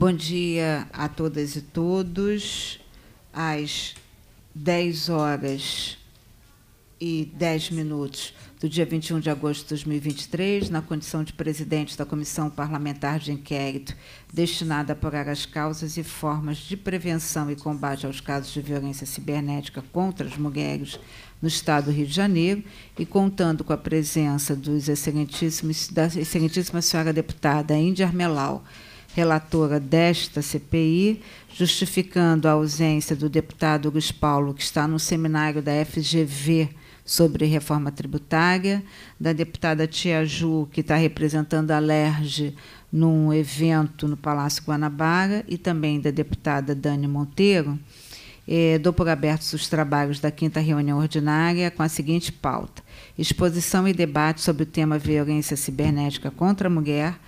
Bom dia a todas e todos. Às 10 horas e 10 minutos do dia 21 de agosto de 2023, na condição de presidente da Comissão Parlamentar de Inquérito destinada a apurar as causas e formas de prevenção e combate aos casos de violência cibernética contra as mulheres no Estado do Rio de Janeiro, e contando com a presença dos excelentíssimos, da excelentíssima senhora deputada Índia Armelau, relatora desta CPI, justificando a ausência do deputado Luiz Paulo, que está no seminário da FGV sobre reforma tributária, da deputada Tia Ju, que está representando a LERJ num evento no Palácio Guanabara, e também da deputada Dani Monteiro, eh, dou por abertos os trabalhos da quinta reunião ordinária com a seguinte pauta: exposição e debate sobre o tema violência cibernética contra a mulher,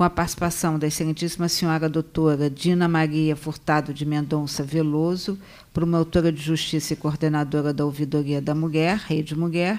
com a participação da excelentíssima senhora doutora Dina Maria Furtado de Mendonça Veloso, promotora de justiça e coordenadora da Ouvidoria da Mulher, Rede Mulher,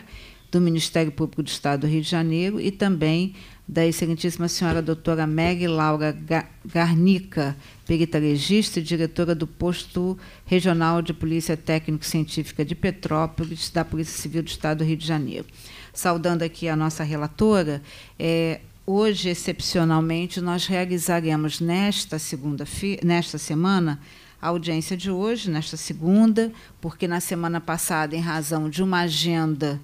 do Ministério Público do Estado do Rio de Janeiro, e também da excelentíssima senhora doutora Meg Laura Garnica, perita legista e diretora do posto regional de Polícia Técnico-Científica de Petrópolis, da Polícia Civil do Estado do Rio de Janeiro. Saudando aqui a nossa relatora, é, hoje, excepcionalmente, nós realizaremos nesta segunda nesta semana a audiência de hoje, nesta segunda, porque na semana passada, em razão de uma agenda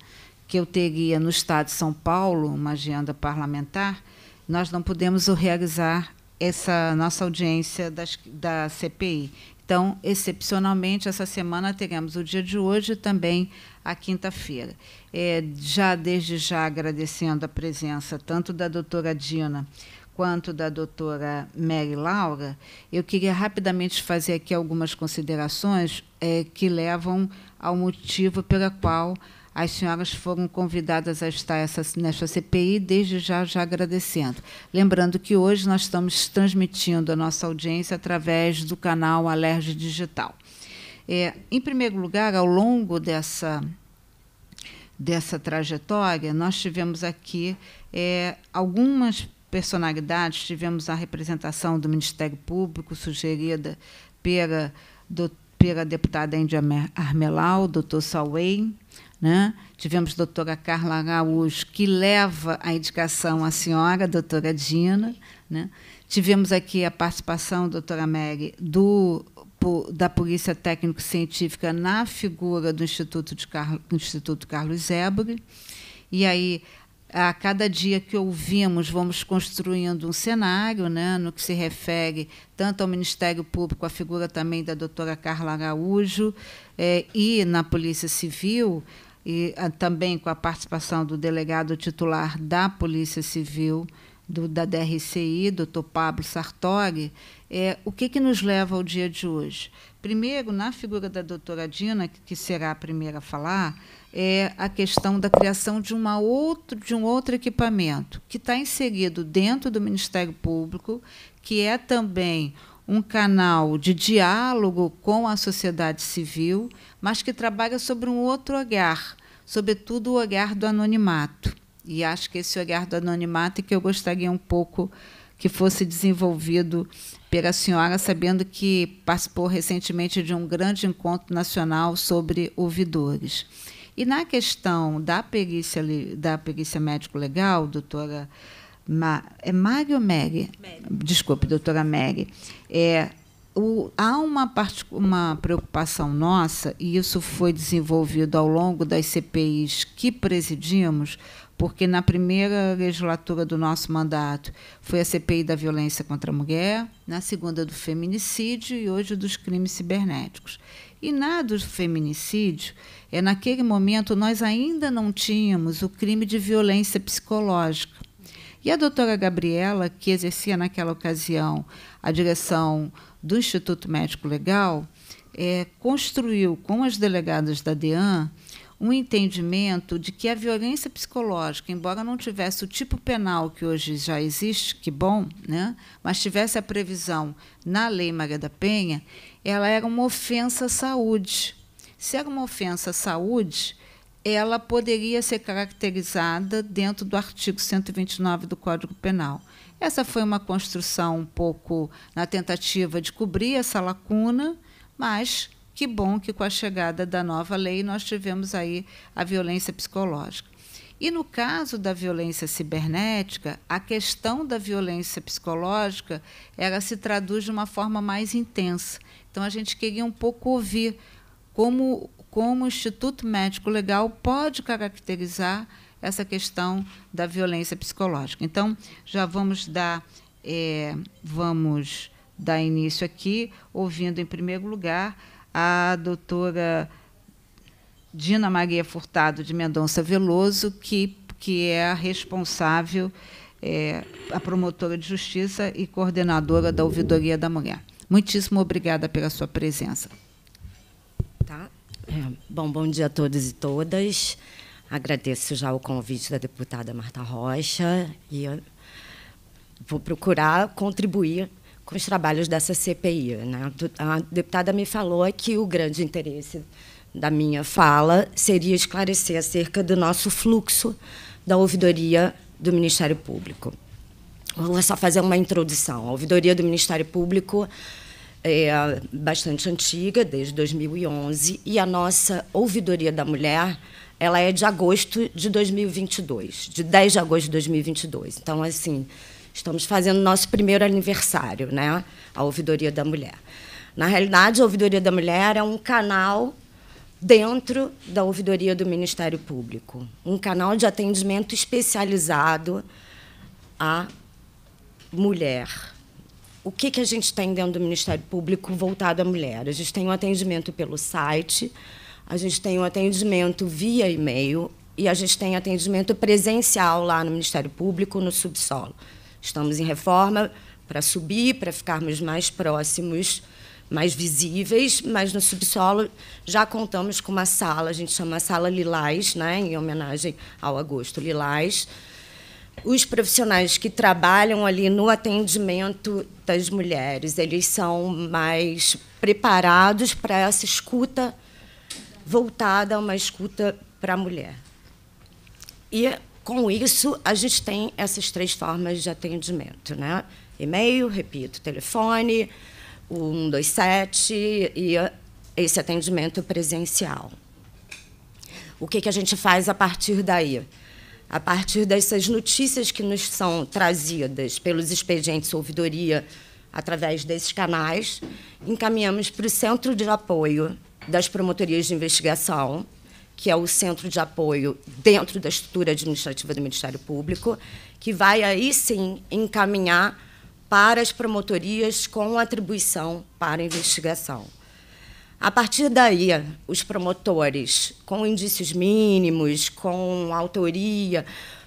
que eu teria no Estado de São Paulo, uma agenda parlamentar, nós não pudemos realizar essa nossa audiência das, da CPI. Então, excepcionalmente, essa semana teremos o dia de hoje e também a quinta-feira. É, já desde já agradecendo a presença tanto da doutora Dina quanto da doutora Mary Laura, eu queria rapidamente fazer aqui algumas considerações é, que levam ao motivo pela qual as senhoras foram convidadas a estar essa, nesta CPI, desde já, já agradecendo. Lembrando que hoje nós estamos transmitindo a nossa audiência através do canal Alerge Digital. É, em primeiro lugar, ao longo dessa, dessa trajetória, nós tivemos aqui é, algumas personalidades, tivemos a representação do Ministério Público, sugerida pela, do, pela deputada Índia Armelau, doutor Salway, né? Tivemos a doutora Carla Araújo, que leva a indicação à senhora, a doutora Dina. Né? Tivemos aqui a participação, doutora Mary, do, da Polícia Técnico-Científica na figura do Instituto, de Carlos, Instituto Carlos Zébre. E aí, a cada dia que ouvimos, vamos construindo um cenário né, no que se refere tanto ao Ministério Público, a figura também da doutora Carla Araújo, eh, e na Polícia Civil, e a, também com a participação do delegado titular da Polícia Civil, do, da DRCI, doutor Pablo Sartori, é, o que, que nos leva ao dia de hoje? Primeiro, na figura da doutora Dina, que será a primeira a falar, é a questão da criação de, uma outro, de um outro equipamento, que está inserido dentro do Ministério Público, que é também um canal de diálogo com a sociedade civil, mas que trabalha sobre um outro olhar, sobretudo o olhar do anonimato. E acho que esse olhar do anonimato é que eu gostaria um pouco que fosse desenvolvido pela senhora, sabendo que participou recentemente de um grande encontro nacional sobre ouvidores. E na questão da perícia, da perícia médico-legal, doutora Ma, é Mari ou Mary? Mary? Desculpe, doutora Mary. É, o, há uma, uma preocupação nossa, e isso foi desenvolvido ao longo das CPIs que presidimos, porque na primeira legislatura do nosso mandato foi a CPI da violência contra a mulher, na segunda do feminicídio e hoje dos crimes cibernéticos. E na do feminicídio, é naquele momento nós ainda não tínhamos o crime de violência psicológica. E a doutora Gabriela, que exercia naquela ocasião a direção do Instituto Médico Legal, é, construiu com as delegadas da DEAN um entendimento de que a violência psicológica, embora não tivesse o tipo penal que hoje já existe, que bom, né, mas tivesse a previsão na Lei Maria da Penha, ela era uma ofensa à saúde. Se era uma ofensa à saúde, ela poderia ser caracterizada dentro do artigo 129 do Código Penal. Essa foi uma construção um pouco na tentativa de cobrir essa lacuna, mas que bom que com a chegada da nova lei nós tivemos aí a violência psicológica. E no caso da violência cibernética, a questão da violência psicológica ela se traduz de uma forma mais intensa. Então a gente queria um pouco ouvir como como o Instituto Médico Legal pode caracterizar essa questão da violência psicológica. Então, já vamos dar, é, vamos dar início aqui, ouvindo, em primeiro lugar, a doutora Dina Maria Furtado de Mendonça Veloso, que, que é a responsável, é, a promotora de justiça e coordenadora da Ouvidoria da Mulher. Muitíssimo obrigada pela sua presença. Tá. É, bom, bom dia a todos e todas. Agradeço já o convite da deputada Marta Rocha e vou procurar contribuir com os trabalhos dessa CPI. Né? A deputada me falou que o grande interesse da minha fala seria esclarecer acerca do nosso fluxo da ouvidoria do Ministério Público. Vou só fazer uma introdução. A ouvidoria do Ministério Público é bastante antiga, desde 2011, e a nossa ouvidoria da mulher ela é de agosto de 2022, de 10 de agosto de 2022. Então, assim, estamos fazendo nosso primeiro aniversário, né? A ouvidoria da mulher. Na realidade, a ouvidoria da mulher é um canal dentro da ouvidoria do Ministério Público, um canal de atendimento especializado à mulher o que, que a gente tem dentro do Ministério Público voltado à mulher? A gente tem um atendimento pelo site, a gente tem um atendimento via e-mail e a gente tem atendimento presencial lá no Ministério Público, no subsolo. Estamos em reforma para subir, para ficarmos mais próximos, mais visíveis, mas no subsolo já contamos com uma sala, a gente chama Sala Lilás, né, em homenagem ao Agosto Lilás, os profissionais que trabalham ali no atendimento das mulheres, eles são mais preparados para essa escuta voltada a uma escuta para a mulher. E com isso a gente tem essas três formas de atendimento, né? E-mail, repito, telefone, o 127 e esse atendimento presencial. O que, que a gente faz a partir daí? a partir dessas notícias que nos são trazidas pelos expedientes ouvidoria através desses canais, encaminhamos para o Centro de Apoio das Promotorias de Investigação, que é o centro de apoio dentro da estrutura administrativa do Ministério Público, que vai aí sim encaminhar para as promotorias com atribuição para investigação. A partir daí, os promotores, com indícios mínimos, com autoria,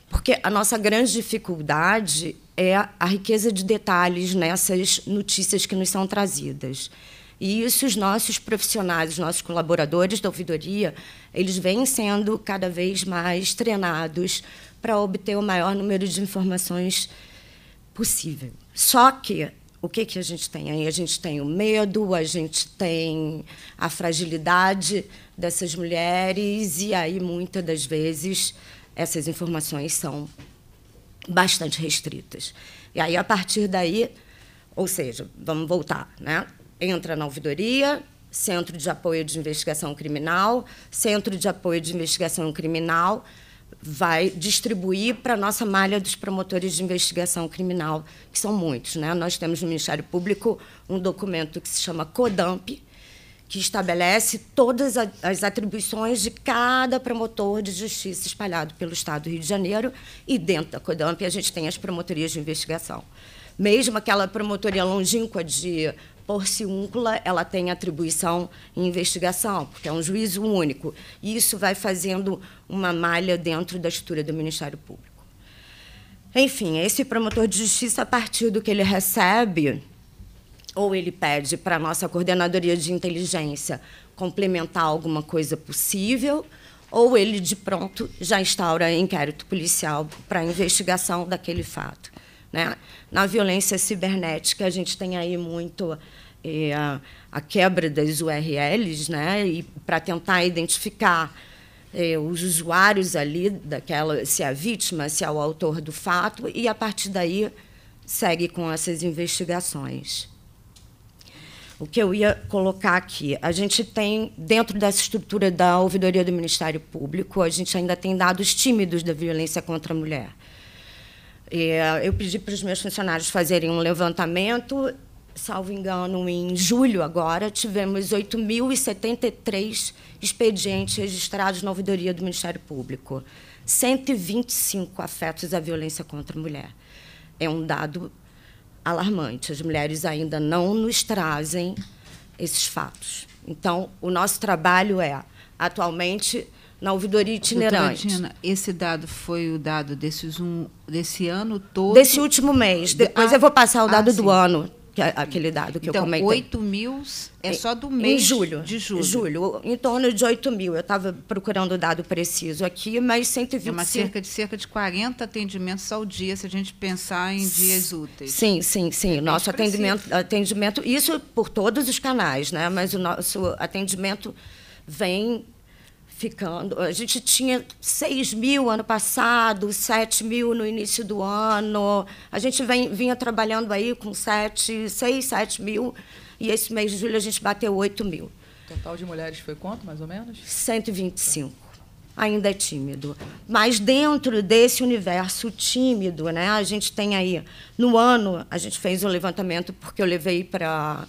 porque a nossa grande dificuldade é a riqueza de detalhes nessas notícias que nos são trazidas. E isso os nossos profissionais, os nossos colaboradores da ouvidoria, eles vêm sendo cada vez mais treinados para obter o maior número de informações possível. Só que o que, que a gente tem aí? A gente tem o medo, a gente tem a fragilidade dessas mulheres, e aí, muitas das vezes, essas informações são bastante restritas. E aí, a partir daí, ou seja, vamos voltar, né? Entra na ouvidoria, Centro de Apoio de Investigação Criminal, Centro de Apoio de Investigação Criminal, vai distribuir para a nossa malha dos promotores de investigação criminal, que são muitos. Né? Nós temos no Ministério Público um documento que se chama CODAMP, que estabelece todas as atribuições de cada promotor de justiça espalhado pelo Estado do Rio de Janeiro, e dentro da CODAMP a gente tem as promotorias de investigação. Mesmo aquela promotoria longínqua de porciúncula, ela tem atribuição em investigação, porque é um juízo único. E isso vai fazendo uma malha dentro da estrutura do Ministério Público. Enfim, esse promotor de justiça, a partir do que ele recebe, ou ele pede para a nossa coordenadoria de inteligência complementar alguma coisa possível, ou ele, de pronto, já instaura inquérito policial para investigação daquele fato. Né? Na violência cibernética, a gente tem aí muito a, a, quebra das URLs, né, e para tentar identificar é, os usuários ali, daquela, se é a vítima, se é o autor do fato, e a partir daí segue com essas investigações. O que eu ia colocar aqui, a gente tem, dentro dessa estrutura da ouvidoria do Ministério Público, a gente ainda tem dados tímidos da violência contra a mulher. É, eu pedi para os meus funcionários fazerem um levantamento, salvo engano, em julho agora, tivemos 8.073 expedientes registrados na ouvidoria do Ministério Público, 125 afetos à violência contra a mulher. É um dado alarmante. As mulheres ainda não nos trazem esses fatos. Então, o nosso trabalho é, atualmente, na ouvidoria itinerante. Doutora esse dado foi o dado desses um, desse ano todo? Desse último mês. Depois ah, eu vou passar o dado ah, do ano que é aquele dado que então, eu comentei. 8 mil é só do mês em julho, de julho. Julho, em torno de 8 mil. Eu estava procurando o dado preciso aqui, mas 125... É uma cerca de cerca de 40 atendimentos ao dia, se a gente pensar em dias úteis. Sim, sim, sim. É nosso atendimento, atendimento, isso por todos os canais, né? mas o nosso atendimento vem ficando. A gente tinha 6 mil ano passado, 7 mil no início do ano. A gente vem, vinha trabalhando aí com 7, 6, 7 mil. E esse mês de julho a gente bateu 8 mil. O total de mulheres foi quanto, mais ou menos? 125. Ainda é tímido. Mas dentro desse universo tímido, né, a gente tem aí, no ano, a gente fez um levantamento, porque eu levei para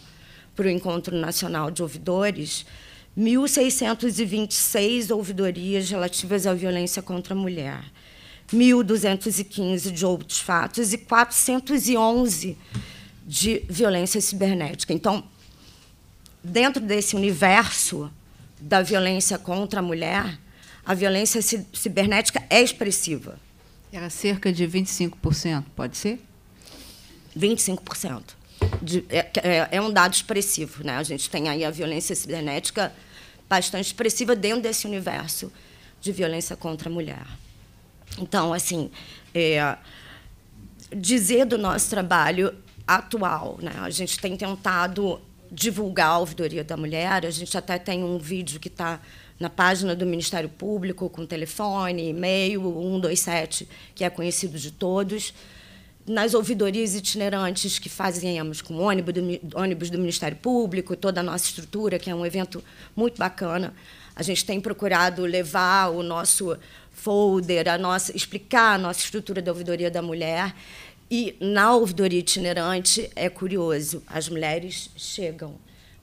o Encontro Nacional de Ouvidores, 1.626 ouvidorias relativas à violência contra a mulher, 1.215 de outros fatos e 411 de violência cibernética. Então, dentro desse universo da violência contra a mulher, a violência cibernética é expressiva. Era cerca de 25%, pode ser? 25% de, é, é, é, um dado expressivo. Né? A gente tem aí a violência cibernética bastante expressiva dentro desse universo de violência contra a mulher. Então, assim, é, dizer do nosso trabalho atual, né? a gente tem tentado divulgar a ouvidoria da mulher, a gente até tem um vídeo que está na página do Ministério Público, com telefone, e-mail, 127, que é conhecido de todos, nas ouvidorias itinerantes que fazemos com ônibus do, ônibus do Ministério Público, toda a nossa estrutura, que é um evento muito bacana. A gente tem procurado levar o nosso folder, a nossa, explicar a nossa estrutura da ouvidoria da mulher. E na ouvidoria itinerante é curioso, as mulheres chegam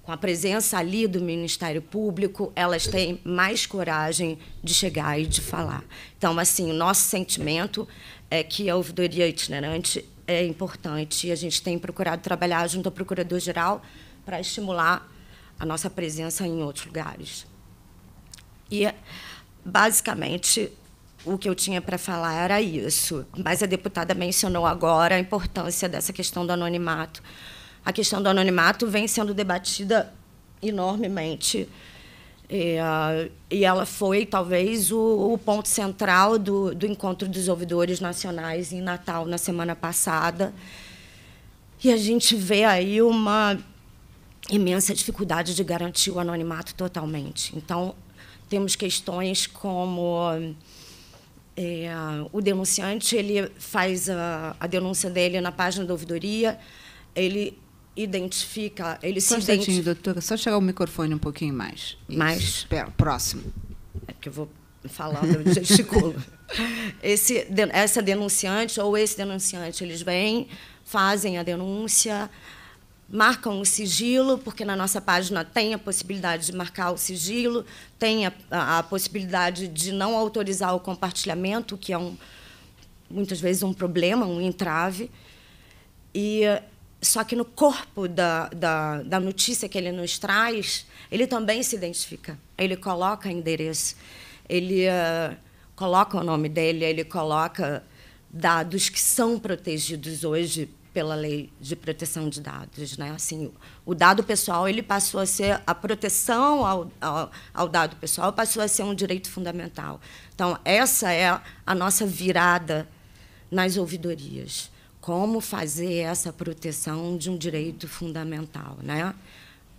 com a presença ali do Ministério Público, elas têm mais coragem de chegar e de falar. Então, assim, o nosso sentimento é que a ouvidoria itinerante é importante e a gente tem procurado trabalhar junto ao Procurador-Geral para estimular a nossa presença em outros lugares. E, basicamente, o que eu tinha para falar era isso. Mas a deputada mencionou agora a importância dessa questão do anonimato. A questão do anonimato vem sendo debatida enormemente é, e ela foi, talvez, o, o ponto central do, do, Encontro dos Ouvidores Nacionais em Natal, na semana passada. E a gente vê aí uma imensa dificuldade de garantir o anonimato totalmente. Então, temos questões como é, o denunciante ele faz a, a denúncia dele na página da ouvidoria, ele identifica, ele só se identifica. doutora, só chegar o microfone um pouquinho mais. Mais? Espera, próximo. É que eu vou falando, eu gesticulo. Esse, essa denunciante ou esse denunciante, eles vêm, fazem a denúncia, marcam o sigilo, porque na nossa página tem a possibilidade de marcar o sigilo, tem a, a, a possibilidade de não autorizar o compartilhamento, que é um, muitas vezes um problema, um entrave. E só que no corpo da, da, da, notícia que ele nos traz, ele também se identifica. Ele coloca endereço, ele uh, coloca o nome dele, ele coloca dados que são protegidos hoje pela lei de proteção de dados, né? Assim, o dado pessoal ele passou a ser a proteção ao, ao, ao dado pessoal passou a ser um direito fundamental. Então essa é a nossa virada nas ouvidorias como fazer essa proteção de um direito fundamental, né?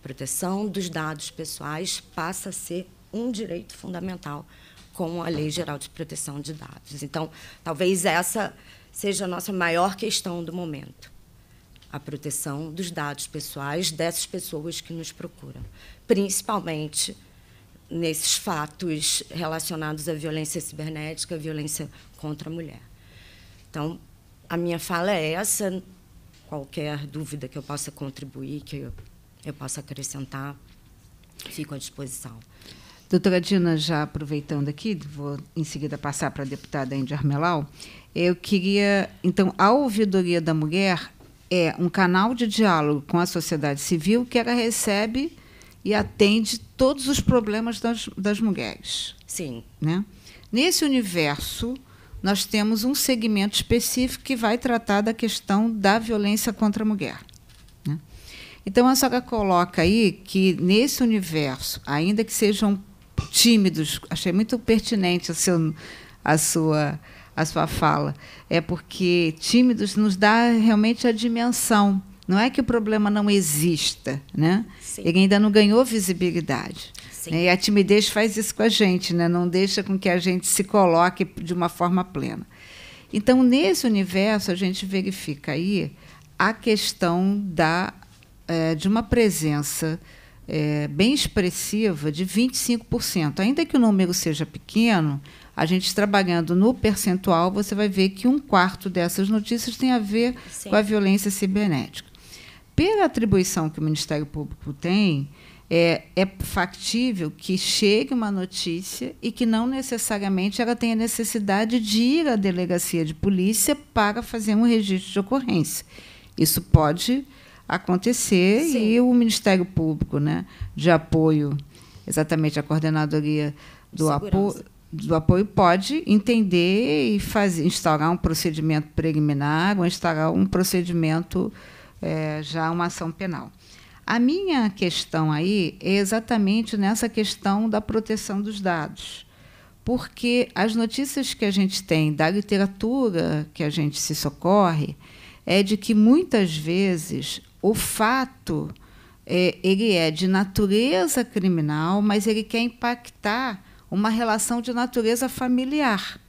Proteção dos dados pessoais passa a ser um direito fundamental com a Lei Geral de Proteção de Dados. Então, talvez essa seja a nossa maior questão do momento. A proteção dos dados pessoais dessas pessoas que nos procuram, principalmente nesses fatos relacionados à violência cibernética, à violência contra a mulher. Então, a minha fala é essa. Qualquer dúvida que eu possa contribuir, que eu, eu possa acrescentar, fico à disposição. Doutora Dina, já aproveitando aqui, vou em seguida passar para a deputada Índia Armelau, eu queria, então, a ouvidoria da mulher é um canal de diálogo com a sociedade civil que ela recebe e atende todos os problemas das, das mulheres. Sim. Né? Nesse universo, nós temos um segmento específico que vai tratar da questão da violência contra a mulher. Né? Então, a senhora coloca aí que, nesse universo, ainda que sejam tímidos, achei muito pertinente a, seu, a, sua, a sua fala, é porque tímidos nos dá realmente a dimensão não é que o problema não exista, né? Sim. Ele ainda não ganhou visibilidade. Né? E a timidez faz isso com a gente, né? não deixa com que a gente se coloque de uma forma plena. Então, nesse universo, a gente verifica aí a questão da, é, de uma presença é, bem expressiva de 25%. Ainda que o número seja pequeno, a gente trabalhando no percentual, você vai ver que um quarto dessas notícias tem a ver Sim. com a violência cibernética pela atribuição que o Ministério Público tem, é, é, factível que chegue uma notícia e que não necessariamente ela tenha necessidade de ir à delegacia de polícia para fazer um registro de ocorrência. Isso pode acontecer Sim. e o Ministério Público, né, de apoio, exatamente a coordenadoria do apoio do apoio pode entender e fazer, instaurar um procedimento preliminar ou instaurar um procedimento é, já uma ação penal. A minha questão aí é exatamente nessa questão da proteção dos dados, porque as notícias que a gente tem da literatura que a gente se socorre é de que muitas vezes o fato é, ele é de natureza criminal, mas ele quer impactar uma relação de natureza familiar.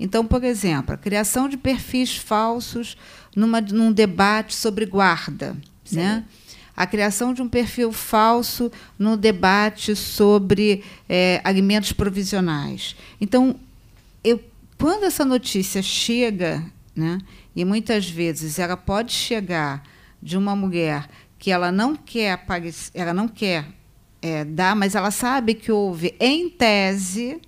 Então, por exemplo, a criação de perfis falsos numa, num debate sobre guarda. Né? A criação de um perfil falso no debate sobre é, alimentos provisionais. Então, eu, quando essa notícia chega, né, e muitas vezes ela pode chegar de uma mulher que ela não quer aparecer, ela não quer é, dar, mas ela sabe que houve, em tese,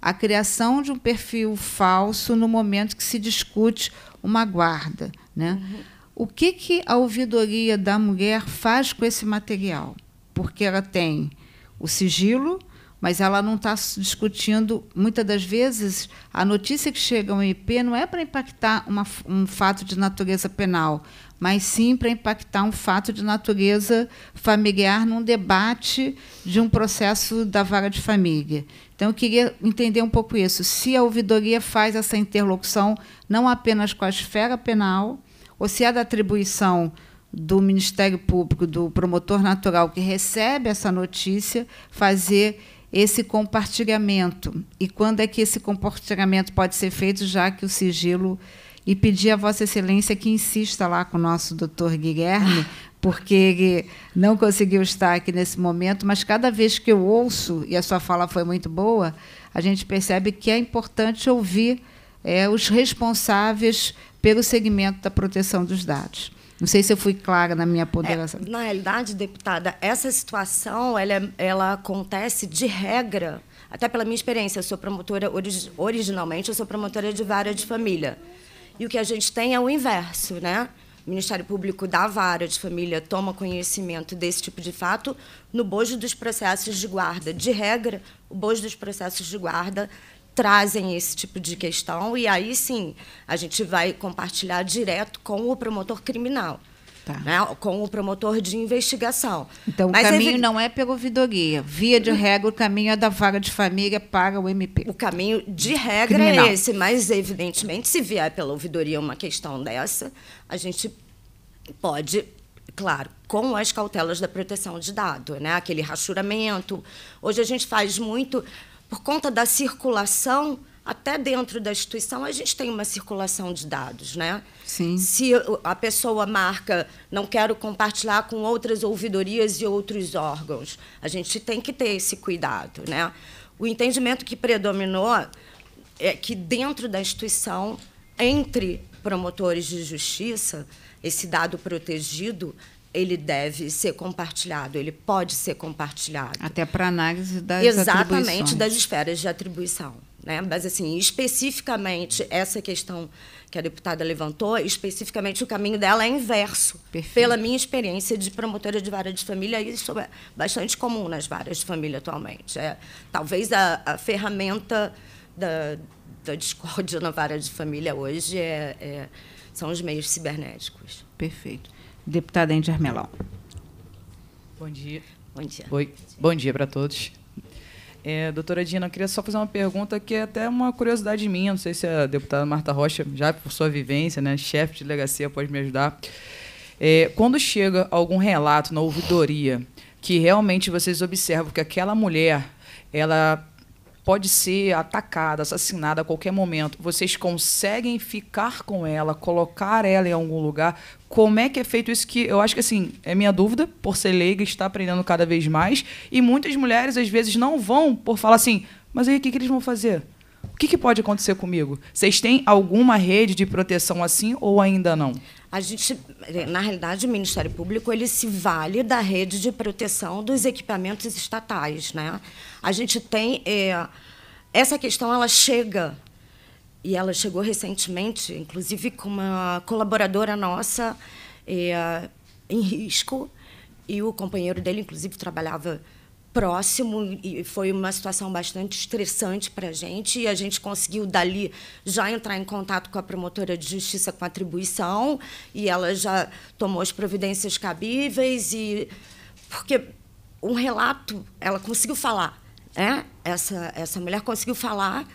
a criação de um perfil falso no momento que se discute uma guarda. Né? Uhum. O que, que a ouvidoria da mulher faz com esse material? Porque ela tem o sigilo, mas ela não está discutindo. Muitas das vezes, a notícia que chega ao IP não é para impactar uma, um fato de natureza penal, mas sim para impactar um fato de natureza familiar num debate de um processo da vara de família. Então, eu queria entender um pouco isso. Se a ouvidoria faz essa interlocução não apenas com a esfera penal, ou se é da atribuição do Ministério Público, do promotor natural que recebe essa notícia, fazer esse compartilhamento. E quando é que esse compartilhamento pode ser feito, já que o sigilo. E pedir a Vossa Excelência que insista lá com o nosso doutor Guilherme, porque ele não conseguiu estar aqui nesse momento, mas cada vez que eu ouço, e a sua fala foi muito boa, a gente percebe que é importante ouvir é, os responsáveis pelo segmento da proteção dos dados. Não sei se eu fui clara na minha ponderação. É, na realidade, deputada, essa situação ela, ela acontece de regra, até pela minha experiência, eu sou promotora, originalmente, eu sou promotora de vara de família. E o que a gente tem é o inverso, né? O Ministério Público da vara de família toma conhecimento desse tipo de fato no bojo dos processos de guarda. De regra, o bojo dos processos de guarda trazem esse tipo de questão e aí sim a gente vai compartilhar direto com o promotor criminal. Tá. Né, com o promotor de investigação. Então, Mas o caminho é... não é pela ouvidoria. Via de regra, o caminho é da vaga de família para o MP. O caminho de regra é Criminal. é esse, mas, evidentemente, se vier pela ouvidoria uma questão dessa, a gente pode claro, com as cautelas da proteção de dados, né? aquele rachuramento. Hoje a gente faz muito por conta da circulação, até dentro da instituição, a gente tem uma circulação de dados, né? Sim. Se a pessoa marca, não quero compartilhar com outras ouvidorias e outros órgãos, a gente tem que ter esse cuidado, né? O entendimento que predominou é que dentro da instituição, entre promotores de justiça, esse dado protegido ele deve ser compartilhado, ele pode ser compartilhado. Até para análise das Exatamente, das esferas de atribuição. Né? Mas, assim, especificamente, essa questão que a deputada levantou, especificamente o caminho dela é inverso. Perfeito. Pela minha experiência de promotora de vara de família, isso é bastante comum nas varas de família atualmente. É, talvez a, a ferramenta da, da discórdia na vara de família hoje é, é, são os meios cibernéticos. Perfeito. Deputada Andy Armelão. Bom dia. Bom dia. Oi. Bom dia para todos. É, doutora Dina, eu queria só fazer uma pergunta que é até uma curiosidade minha, não sei se a deputada Marta Rocha, já por sua vivência, né, chefe de delegacia, pode me ajudar. É, quando chega algum relato na ouvidoria que realmente vocês observam que aquela mulher ela pode ser atacada, assassinada a qualquer momento. Vocês conseguem ficar com ela, colocar ela em algum lugar? Como é que é feito isso? Que eu acho que assim é minha dúvida, por ser leiga, está aprendendo cada vez mais. E muitas mulheres às vezes não vão por falar assim, mas aí o que, que eles vão fazer? O que, que pode acontecer comigo? Vocês têm alguma rede de proteção assim ou ainda não? A gente, na realidade, o Ministério Público ele se vale da rede de proteção dos equipamentos estatais, né? A gente tem é, essa questão, ela chega e ela chegou recentemente, inclusive com uma colaboradora nossa é, em risco. E o companheiro dele, inclusive, trabalhava próximo. E foi uma situação bastante estressante para a gente. E a gente conseguiu dali já entrar em contato com a promotora de justiça com atribuição. E ela já tomou as providências cabíveis. E porque um relato ela conseguiu falar né? Essa essa mulher conseguiu falar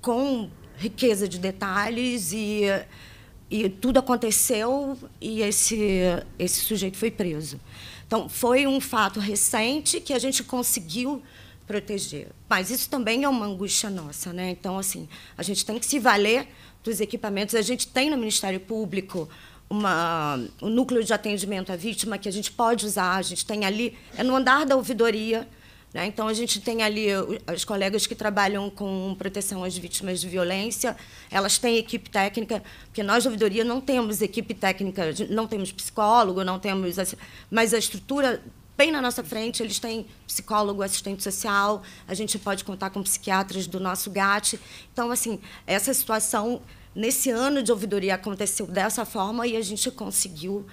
com riqueza de detalhes e e tudo aconteceu e esse esse sujeito foi preso então, foi um fato recente que a gente conseguiu proteger. Mas isso também é uma angústia nossa. Né? Então, assim, a gente tem que se valer dos equipamentos. A gente tem no Ministério Público uma, um núcleo de atendimento à vítima que a gente pode usar. A gente tem ali, é no andar da ouvidoria, né? Então, a gente tem ali as colegas que trabalham com proteção às vítimas de violência, elas têm equipe técnica, porque nós, da ouvidoria, não temos equipe técnica, não temos psicólogo, não temos. Mas a estrutura, bem na nossa frente, eles têm psicólogo, assistente social, a gente pode contar com psiquiatras do nosso GAT. Então, assim, essa situação, nesse ano de ouvidoria, aconteceu dessa forma e a gente conseguiu,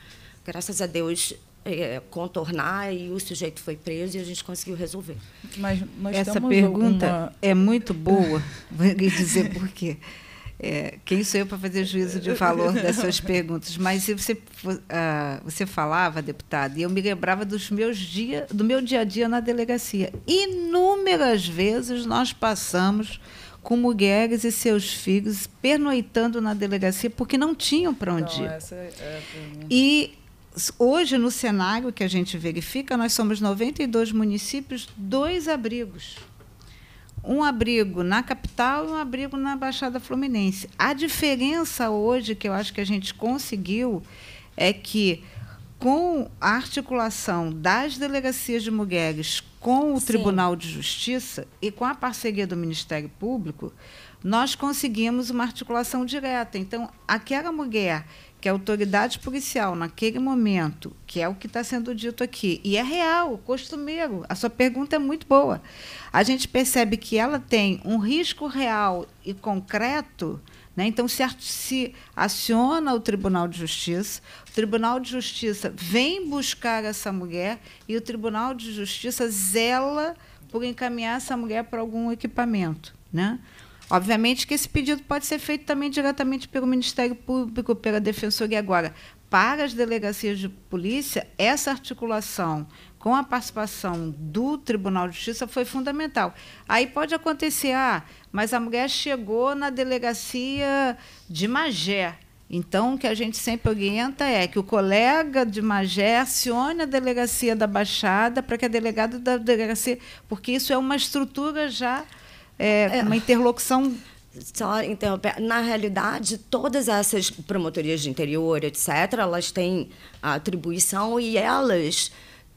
graças a Deus, é, contornar e o sujeito foi preso e a gente conseguiu resolver. Mas Essa pergunta alguma... é muito boa, vou dizer por quê. É, quem sou eu para fazer juízo de valor das suas perguntas? Mas você, uh, você falava, deputada, e eu me lembrava dos meus dia, do meu dia a dia na delegacia. Inúmeras vezes nós passamos com mulheres e seus filhos pernoitando na delegacia porque não tinham para onde então, ir. Essa é, é e hoje, no cenário que a gente verifica, nós somos 92 municípios, dois abrigos. Um abrigo na capital e um abrigo na Baixada Fluminense. A diferença hoje que eu acho que a gente conseguiu é que, com a articulação das delegacias de mulheres com o Sim. Tribunal de Justiça e com a parceria do Ministério Público, nós conseguimos uma articulação direta. Então, aquela mulher que a autoridade policial, naquele momento, que é o que está sendo dito aqui, e é real, costumeiro, a sua pergunta é muito boa. A gente percebe que ela tem um risco real e concreto, né? então se, se aciona o Tribunal de Justiça, o Tribunal de Justiça vem buscar essa mulher e o Tribunal de Justiça zela por encaminhar essa mulher para algum equipamento. Né? Obviamente que esse pedido pode ser feito também diretamente pelo Ministério Público, pela Defensoria. Agora, para as delegacias de polícia, essa articulação com a participação do Tribunal de Justiça foi fundamental. Aí pode acontecer, ah, mas a mulher chegou na delegacia de Magé. Então, o que a gente sempre orienta é que o colega de Magé acione a delegacia da Baixada para que a delegada da delegacia, porque isso é uma estrutura já é, é. uma interlocução só interromper. Na realidade, todas essas promotorias de interior, etc., elas têm a atribuição e elas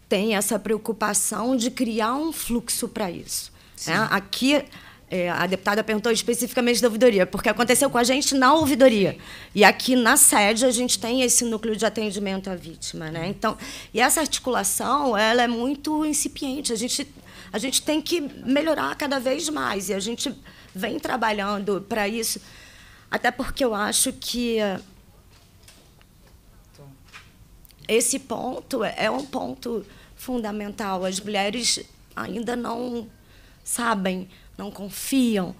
têm essa preocupação de criar um fluxo para isso. Né? Aqui, é, a deputada perguntou especificamente da ouvidoria, porque aconteceu com a gente na ouvidoria. E aqui na sede a gente tem esse núcleo de atendimento à vítima. Né? Então, e essa articulação ela é muito incipiente. A gente, a gente tem que melhorar cada vez mais. E a gente vem trabalhando para isso, até porque eu acho que esse ponto é um ponto fundamental. As mulheres ainda não sabem, não confiam.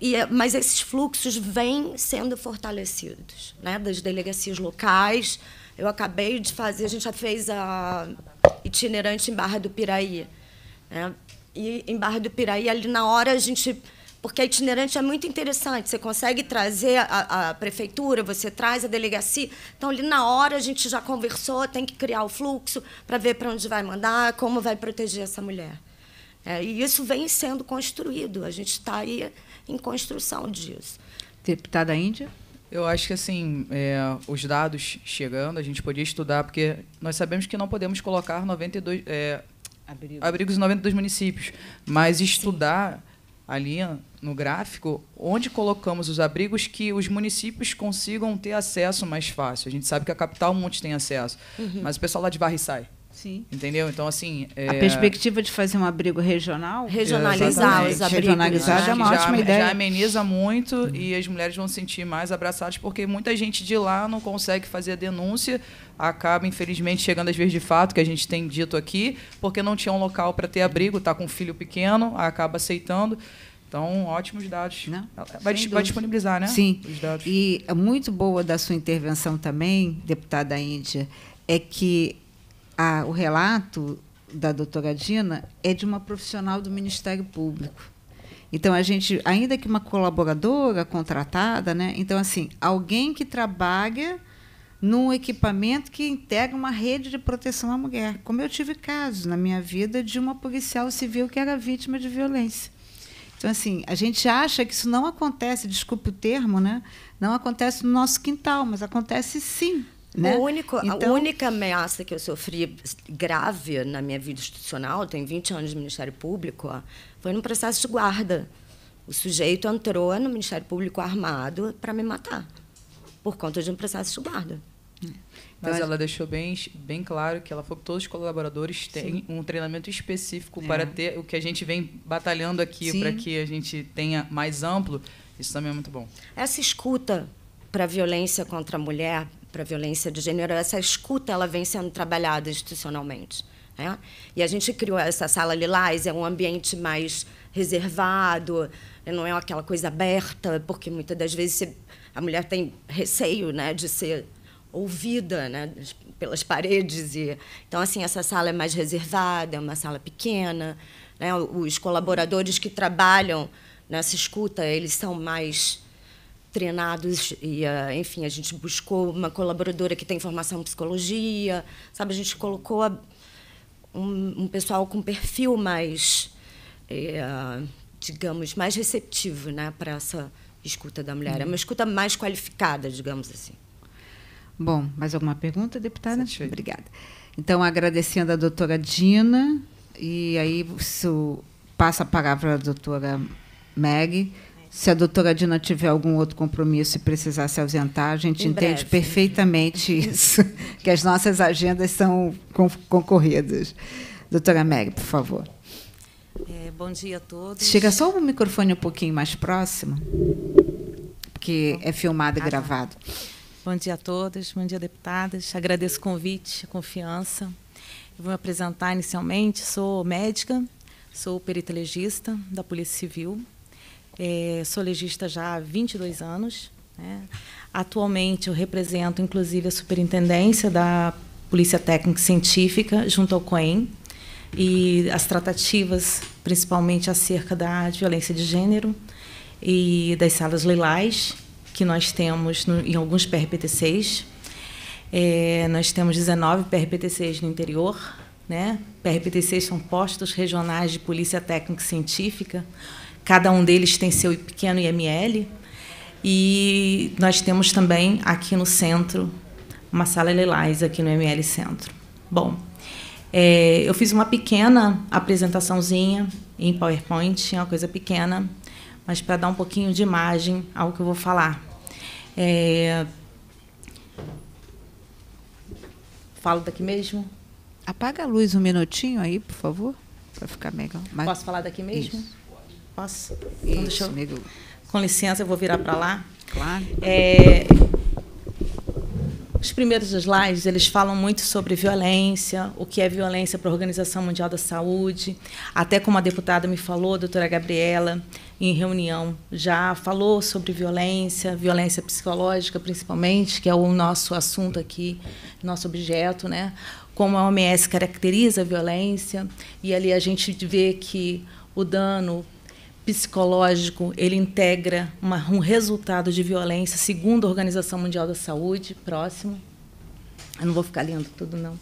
E, mas esses fluxos vêm sendo fortalecidos, né? das delegacias locais. Eu acabei de fazer, a gente já fez a itinerante em Barra do Piraí. Né? E em Barra do Piraí, ali na hora, a gente porque a itinerante é muito interessante. Você consegue trazer a, a, prefeitura, você traz a delegacia. Então, ali na hora, a gente já conversou, tem que criar o fluxo para ver para onde vai mandar, como vai proteger essa mulher. É, e isso vem sendo construído. A gente está aí em construção disso. Deputada Índia? Eu acho que assim, é, os dados chegando, a gente podia estudar, porque nós sabemos que não podemos colocar 92 é, abrigos. abrigos em 92 municípios, mas estudar Sim ali no gráfico onde colocamos os abrigos que os municípios consigam ter acesso mais fácil. A gente sabe que a capital muitos tem acesso, uhum. mas o pessoal lá de Barra sai. Sim. Entendeu? Então, assim. É... A perspectiva de fazer um abrigo regional. Regionalizar os abrigos. Regionalizar é uma ótima já, ideia. Já ameniza muito uhum. e as mulheres vão se sentir mais abraçadas, porque muita gente de lá não consegue fazer a denúncia, acaba, infelizmente, chegando às vezes de fato, que a gente tem dito aqui, porque não tinha um local para ter abrigo, está com um filho pequeno, acaba aceitando. Então, ótimos dados. Não, vai, vai, disponibilizar, né? Sim. Os dados. E muito boa da sua intervenção também, deputada Índia, é que a, o relato da doutora Dina é de uma profissional do Ministério Público. Então, a gente, ainda que uma colaboradora contratada, né? então, assim, alguém que trabalha num equipamento que integra uma rede de proteção à mulher. Como eu tive casos na minha vida de uma policial civil que era vítima de violência. Então, assim, a gente acha que isso não acontece, desculpe o termo, né? não acontece no nosso quintal, mas acontece sim. Né? O único, então, a única ameaça que eu sofri grave na minha vida institucional, tenho 20 anos de Ministério Público, ó, foi no processo de guarda. O sujeito entrou no Ministério Público armado para me matar, por conta de um processo de guarda. Mas ela deixou bem, bem claro que ela falou que todos os colaboradores têm Sim. um treinamento específico é. para ter o que a gente vem batalhando aqui para que a gente tenha mais amplo. Isso também é muito bom. Essa escuta para a violência contra a mulher, para a violência de gênero, essa escuta ela vem sendo trabalhada institucionalmente. Né? E a gente criou essa sala Lilás, é um ambiente mais reservado, não é aquela coisa aberta, porque muitas das vezes a mulher tem receio né, de ser ouvida né, pelas paredes. E, então, assim, essa sala é mais reservada, é uma sala pequena. Né, os colaboradores que trabalham nessa escuta, eles são mais treinados e uh, enfim a gente buscou uma colaboradora que tem formação em psicologia sabe a gente colocou um, um pessoal com perfil mais uh, digamos mais receptivo né para essa escuta da mulher é uma escuta mais qualificada digamos assim Bom, mais alguma pergunta, deputada? Obrigada. Então, agradecendo a doutora Dina, e aí isso, passa a palavra à doutora Meg. Se a doutora Dina tiver algum outro compromisso e precisar se ausentar, a gente em entende breve. perfeitamente isso, que as nossas agendas são concorridas. Doutora Meg, por favor. É, bom dia a todos. Chega só o microfone um pouquinho mais próximo, porque é filmado e ah, tá. gravado. Bom dia a todas, bom dia, deputadas. Agradeço o convite, a confiança. Eu vou me apresentar inicialmente. Sou médica, sou perito-legista da Polícia Civil. É, sou legista já há 22 anos. Né? Atualmente, eu represento, inclusive, a superintendência da Polícia Técnica Científica, junto ao COEM, e as tratativas, principalmente acerca da violência de gênero e das salas leilais que nós temos no, em alguns PRPTCs. É, nós temos 19 PRPTCs no interior. Né? PRPTCs são postos regionais de polícia técnica científica, Cada um deles tem seu pequeno IML. E nós temos também aqui no centro uma sala lilás aqui no ML Centro. Bom, é, eu fiz uma pequena apresentaçãozinha em PowerPoint, uma coisa pequena, mas para dar um pouquinho de imagem ao que eu vou falar. É, falo daqui mesmo? Apaga a luz um minutinho aí, por favor, para ficar melhor. Mas... Posso falar daqui mesmo? Isso. Posso? Então, Isso, eu... Amigo. Com licença, eu vou virar para lá. Claro. É, os primeiros slides eles falam muito sobre violência, o que é violência para a Organização Mundial da Saúde. Até como a deputada me falou, a doutora Gabriela, em reunião, já falou sobre violência, violência psicológica principalmente, que é o nosso assunto aqui, nosso objeto, né? Como a OMS caracteriza a violência, e ali a gente vê que o dano psicológico ele integra uma, um resultado de violência, segundo a Organização Mundial da Saúde, próximo. Eu não vou ficar lendo tudo, não.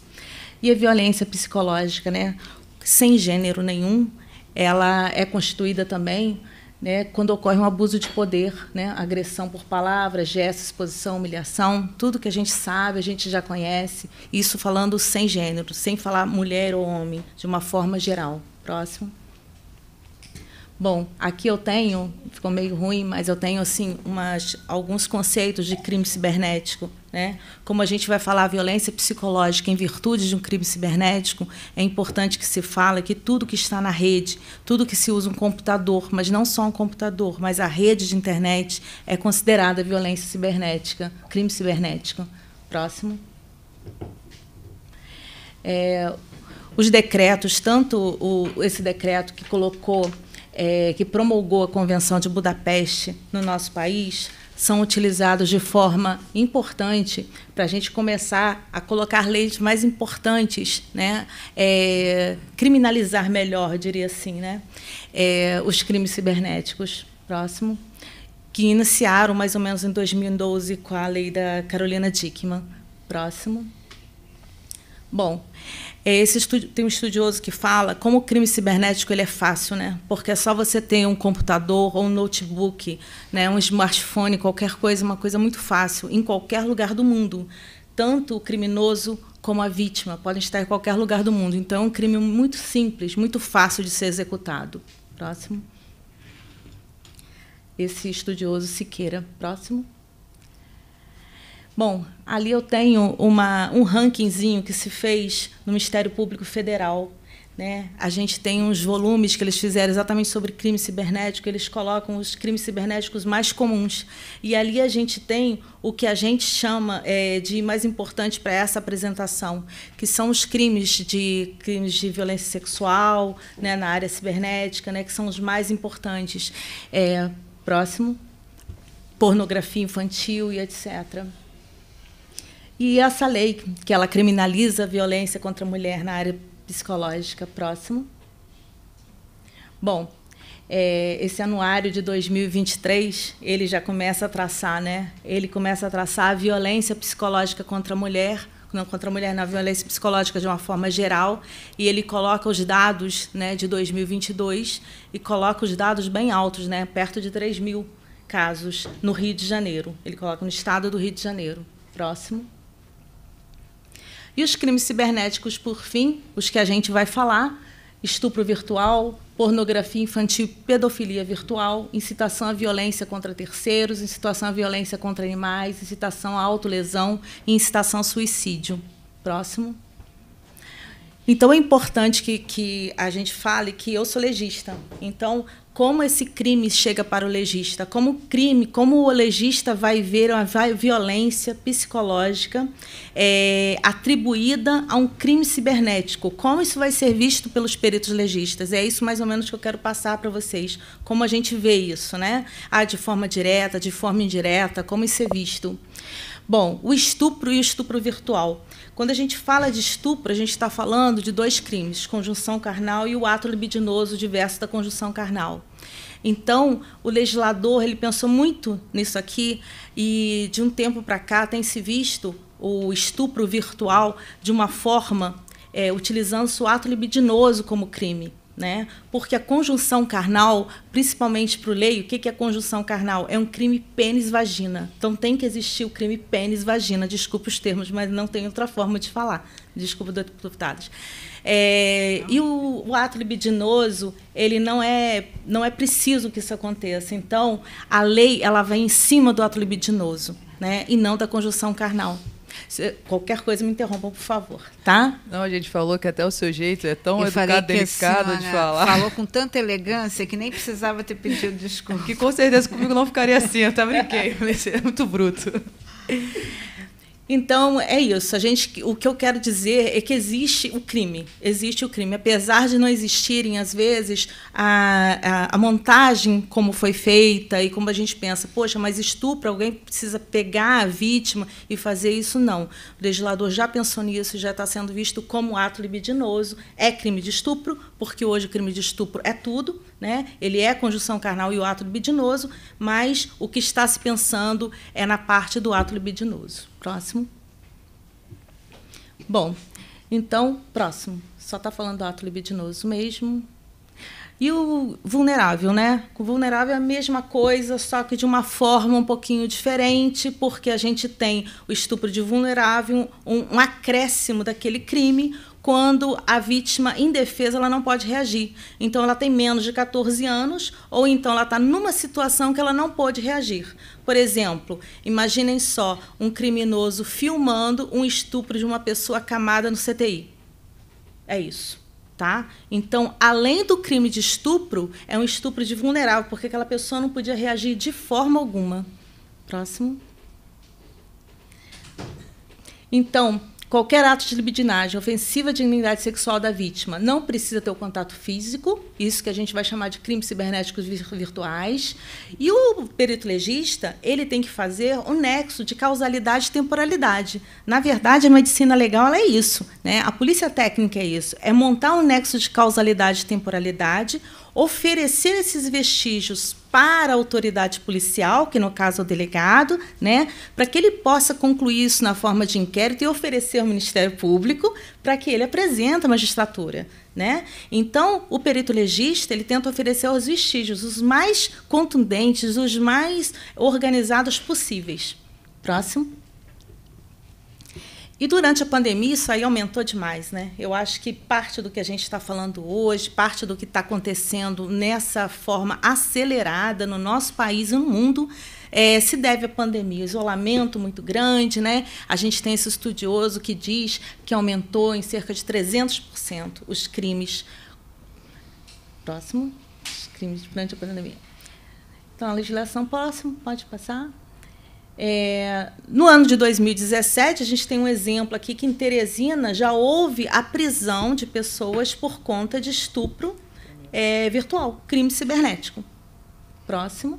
E a violência psicológica, né, sem gênero nenhum, ela é constituída também né, quando ocorre um abuso de poder, né, agressão por palavras, gestos, exposição, humilhação, tudo que a gente sabe, a gente já conhece, isso falando sem gênero, sem falar mulher ou homem, de uma forma geral. Próximo. Bom, aqui eu tenho, ficou meio ruim, mas eu tenho assim umas, alguns conceitos de crime cibernético. Né? Como a gente vai falar violência psicológica em virtude de um crime cibernético, é importante que se fale que tudo que está na rede, tudo que se usa um computador, mas não só um computador, mas a rede de internet, é considerada violência cibernética, crime cibernético. Próximo. É, os decretos, tanto o, esse decreto que colocou é, que promulgou a Convenção de Budapeste no nosso país são utilizados de forma importante para a gente começar a colocar leis mais importantes, né? É, criminalizar melhor, diria assim, né? É, os crimes cibernéticos. Próximo. Que iniciaram mais ou menos em 2012 com a lei da Carolina Dickmann. Próximo. Bom, é, esse tem um estudioso que fala como o crime cibernético ele é fácil, né? Porque é só você ter um computador ou um notebook, né, um smartphone, qualquer coisa, uma coisa muito fácil, em qualquer lugar do mundo. Tanto o criminoso como a vítima podem estar em qualquer lugar do mundo. Então, é um crime muito simples, muito fácil de ser executado. Próximo. Esse estudioso Siqueira. Próximo. Bom, ali eu tenho uma, um rankingzinho que se fez no Ministério Público Federal. Né? A gente tem uns volumes que eles fizeram exatamente sobre crime cibernético, eles colocam os crimes cibernéticos mais comuns. E ali a gente tem o que a gente chama é, de mais importante para essa apresentação, que são os crimes de, crimes de violência sexual né, na área cibernética, né, que são os mais importantes. É, próximo. Pornografia infantil e etc. E essa lei, que ela criminaliza a violência contra a mulher na área psicológica, próximo. Bom, é, esse anuário de 2023, ele já começa a traçar, né? Ele começa a traçar a violência psicológica contra a mulher, não contra a mulher, na violência psicológica de uma forma geral, e ele coloca os dados né, de 2022 e coloca os dados bem altos, né, perto de 3 mil casos no Rio de Janeiro. Ele coloca no estado do Rio de Janeiro. Próximo. E os crimes cibernéticos, por fim, os que a gente vai falar: estupro virtual, pornografia infantil, pedofilia virtual, incitação à violência contra terceiros, incitação à violência contra animais, incitação à autolesão e incitação ao suicídio. Próximo. Então é importante que, que a gente fale que eu sou legista. Então, como esse crime chega para o legista, como o crime, como o legista vai ver a violência psicológica é, atribuída a um crime cibernético, como isso vai ser visto pelos peritos legistas. É isso mais ou menos que eu quero passar para vocês, como a gente vê isso, né? Ah, de forma direta, de forma indireta, como isso é visto. Bom, o estupro e o estupro virtual. Quando a gente fala de estupro, a gente está falando de dois crimes, conjunção carnal e o ato libidinoso diverso da conjunção carnal. Então, o legislador ele pensou muito nisso aqui e de um tempo para cá tem se visto o estupro virtual de uma forma é, utilizando o ato libidinoso como crime. Né? Porque a conjunção carnal, principalmente para o leio, o que é a conjunção carnal? É um crime pênis-vagina. Então tem que existir o crime pênis-vagina. Desculpa os termos, mas não tem outra forma de falar. Desculpa, deputados. É, e o, o, ato libidinoso, ele não é, não é preciso que isso aconteça. Então, a lei ela vai em cima do ato libidinoso, né? E não da conjunção carnal. Se, qualquer coisa me interrompa, por favor, tá? Não, a gente falou que até o seu jeito é tão Eu educado, delicado de falar. Falou com tanta elegância que nem precisava ter pedido desculpa. Que com certeza comigo não ficaria assim, eu até brinquei. É muito bruto. Então é isso. A gente, o que eu quero dizer é que existe o crime, existe o crime, apesar de não existirem às vezes a, a, a, montagem como foi feita e como a gente pensa, poxa, mas estupro, alguém precisa pegar a vítima e fazer isso? Não. O legislador já pensou nisso, já está sendo visto como ato libidinoso, é crime de estupro, porque hoje o crime de estupro é tudo, né? Ele é conjunção carnal e o ato libidinoso, mas o que está se pensando é na parte do ato libidinoso. Próximo. Bom, então, próximo. Só está falando do ato libidinoso mesmo. E o vulnerável, né? O vulnerável é a mesma coisa, só que de uma forma um pouquinho diferente, porque a gente tem o estupro de vulnerável, um, um acréscimo daquele crime, quando a vítima indefesa ela não pode reagir. Então ela tem menos de 14 anos ou então ela está numa situação que ela não pode reagir. Por exemplo, imaginem só um criminoso filmando um estupro de uma pessoa acamada no CTI. É isso. Tá? Então, além do crime de estupro, é um estupro de vulnerável, porque aquela pessoa não podia reagir de forma alguma. Próximo. Então, Qualquer ato de libidinagem ofensiva à dignidade sexual da vítima não precisa ter o contato físico, isso que a gente vai chamar de crimes cibernéticos virtuais. E o perito legista ele tem que fazer um nexo de causalidade e temporalidade. Na verdade, a medicina legal é isso. Né? A polícia técnica é isso. É montar um nexo de causalidade e temporalidade, oferecer esses vestígios para a autoridade policial, que no caso é o delegado, né, para que ele possa concluir isso na forma de inquérito e oferecer ao Ministério Público para que ele apresente a magistratura. Né? Então, o perito legista ele tenta oferecer os vestígios os mais contundentes, os mais organizados possíveis. Próximo. E durante a pandemia isso aí aumentou demais, né? Eu acho que parte do que a gente está falando hoje, parte do que está acontecendo nessa forma acelerada no nosso país e no mundo, é, se deve à pandemia, isolamento muito grande, né? A gente tem esse estudioso que diz que aumentou em cerca de 300% os crimes. Próximo, os crimes durante a pandemia. Então, a legislação próximo, pode passar. É, no ano de 2017, a gente tem um exemplo aqui que em Teresina já houve a prisão de pessoas por conta de estupro é, virtual, crime cibernético. Próximo.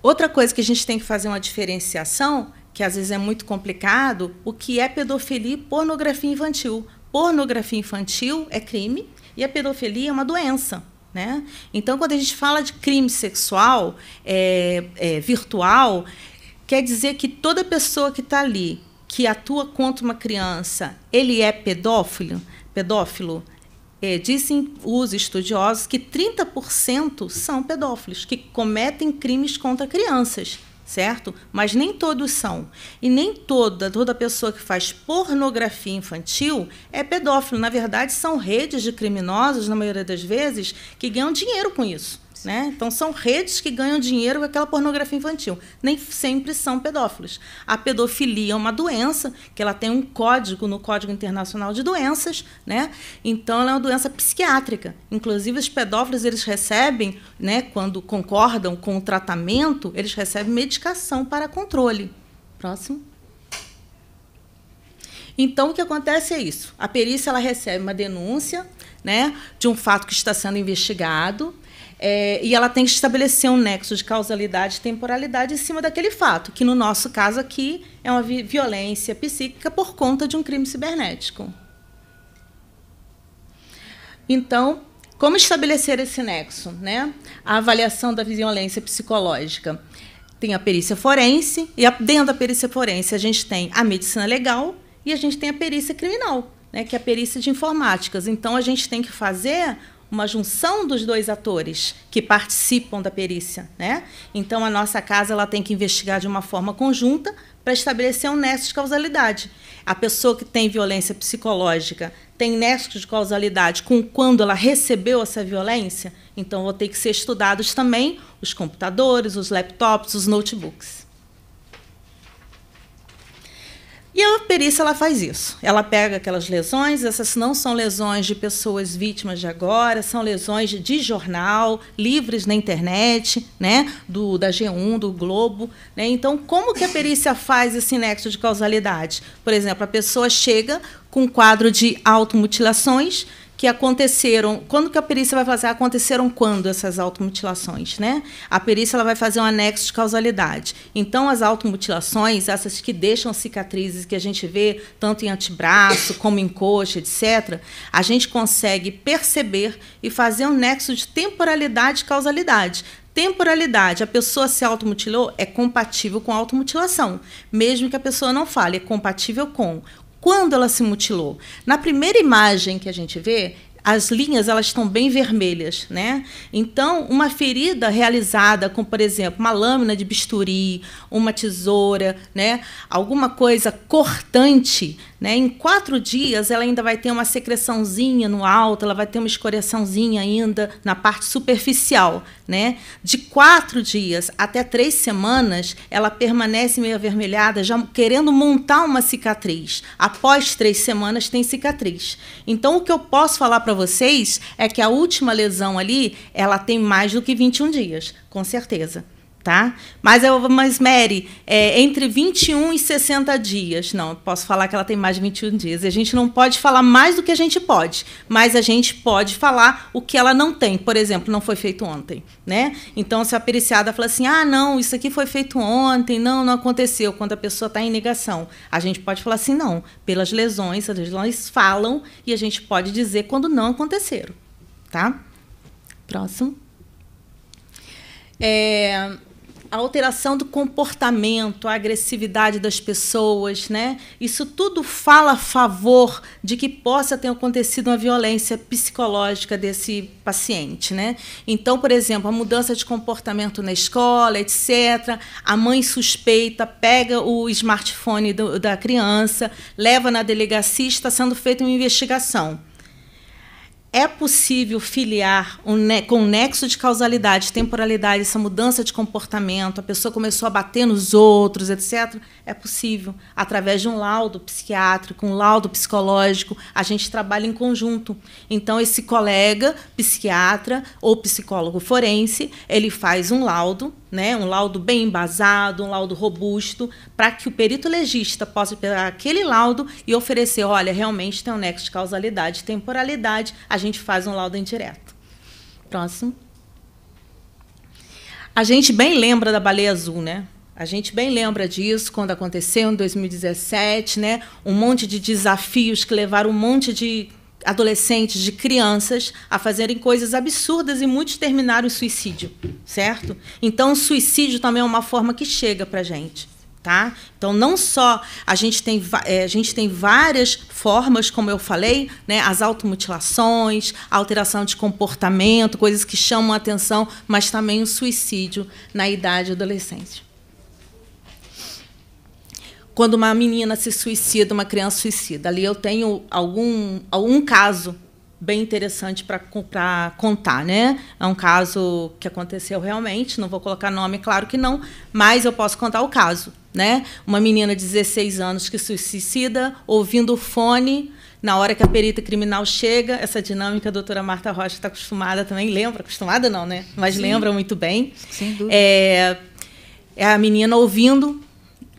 Outra coisa que a gente tem que fazer uma diferenciação, que às vezes é muito complicado, o que é pedofilia e pornografia infantil. Pornografia infantil é crime e a pedofilia é uma doença. Né? Então, quando a gente fala de crime sexual é, é, virtual, quer dizer que toda pessoa que está ali, que atua contra uma criança, ele é pedófilo, pedófilo? É, dizem os estudiosos que 30% são pedófilos, que cometem crimes contra crianças certo? Mas nem todos são. E nem toda, toda pessoa que faz pornografia infantil é pedófilo. Na verdade, são redes de criminosos, na maioria das vezes, que ganham dinheiro com isso. Né? Então, são redes que ganham dinheiro com aquela pornografia infantil. Nem sempre são pedófilos. A pedofilia é uma doença, que ela tem um código no Código Internacional de Doenças, né? então ela é uma doença psiquiátrica. Inclusive, os pedófilos eles recebem, né, quando concordam com o tratamento, eles recebem medicação para controle. Próximo. Então, o que acontece é isso. A perícia ela recebe uma denúncia né, de um fato que está sendo investigado é, e ela tem que estabelecer um nexo de causalidade e temporalidade em cima daquele fato, que no nosso caso aqui é uma violência psíquica por conta de um crime cibernético. Então, como estabelecer esse nexo? Né? A avaliação da violência psicológica. Tem a perícia forense, e dentro da perícia forense a gente tem a medicina legal e a gente tem a perícia criminal né, que é a perícia de informáticas. Então, a gente tem que fazer uma junção dos dois atores que participam da perícia, né? Então a nossa casa ela tem que investigar de uma forma conjunta para estabelecer um nexo de causalidade. A pessoa que tem violência psicológica tem nexo de causalidade com quando ela recebeu essa violência, então vão ter que ser estudados também os computadores, os laptops, os notebooks. E a perícia ela faz isso. Ela pega aquelas lesões, essas não são lesões de pessoas vítimas de agora, são lesões de jornal, livres na internet, né, do da G1, do Globo, né? Então, como que a perícia faz esse nexo de causalidade? Por exemplo, a pessoa chega com um quadro de automutilações que aconteceram. Quando que a perícia vai fazer? Aconteceram quando essas automutilações, né? A perícia ela vai fazer um anexo de causalidade. Então, as automutilações, essas que deixam cicatrizes que a gente vê tanto em antebraço como em coxa, etc., a gente consegue perceber e fazer um nexo de temporalidade e causalidade temporalidade, a pessoa se automutilou, é compatível com a automutilação. Mesmo que a pessoa não fale, é compatível com quando ela se mutilou. Na primeira imagem que a gente vê, as linhas elas estão bem vermelhas, né? Então, uma ferida realizada com, por exemplo, uma lâmina de bisturi, uma tesoura, né? Alguma coisa cortante, né? Em quatro dias, ela ainda vai ter uma secreçãozinha no alto, ela vai ter uma escoriaçãozinha ainda na parte superficial. Né? De quatro dias até três semanas, ela permanece meio avermelhada, já querendo montar uma cicatriz. Após três semanas, tem cicatriz. Então, o que eu posso falar para vocês é que a última lesão ali, ela tem mais do que 21 dias, com certeza tá? Mas, eu, mas Mary, é, entre 21 e 60 dias. Não, posso falar que ela tem mais de 21 dias. A gente não pode falar mais do que a gente pode, mas a gente pode falar o que ela não tem. Por exemplo, não foi feito ontem, né? Então, se a periciada fala assim, ah, não, isso aqui foi feito ontem, não, não aconteceu, quando a pessoa está em negação, a gente pode falar assim, não, pelas lesões, as lesões falam e a gente pode dizer quando não aconteceram, tá? Próximo. É, a alteração do comportamento, a agressividade das pessoas, né? Isso tudo fala a favor de que possa ter acontecido uma violência psicológica desse paciente, né? Então, por exemplo, a mudança de comportamento na escola, etc. A mãe suspeita, pega o smartphone do, da criança, leva na delegacia, está sendo feita uma investigação é possível filiar um com um nexo de causalidade, temporalidade, essa mudança de comportamento, a pessoa começou a bater nos outros, etc. É possível. Através de um laudo psiquiátrico, um laudo psicológico, a gente trabalha em conjunto. Então, esse colega psiquiatra ou psicólogo forense, ele faz um laudo né, um laudo bem embasado, um laudo robusto, para que o perito legista possa pegar aquele laudo e oferecer, olha, realmente tem um nexo de causalidade, temporalidade, a gente faz um laudo indireto. Próximo. A gente bem lembra da baleia azul, né? A gente bem lembra disso quando aconteceu em 2017, né? Um monte de desafios que levaram um monte de adolescentes, de crianças a fazerem coisas absurdas e muitos terminaram em suicídio, certo? Então, o suicídio também é uma forma que chega para a gente. Tá? Então, não só a gente tem, é, a gente tem várias formas, como eu falei, né? as automutilações, a alteração de comportamento, coisas que chamam a atenção, mas também o suicídio na idade adolescente quando uma menina se suicida, uma criança suicida. Ali eu tenho algum, algum caso bem interessante para contar, né? É um caso que aconteceu realmente, não vou colocar nome, claro que não, mas eu posso contar o caso, né? Uma menina de 16 anos que se suicida ouvindo o fone na hora que a perita criminal chega, essa dinâmica a doutora Marta Rocha está acostumada também, lembra? Acostumada não, né? Mas Sim. lembra muito bem. Sem dúvida. É, é a menina ouvindo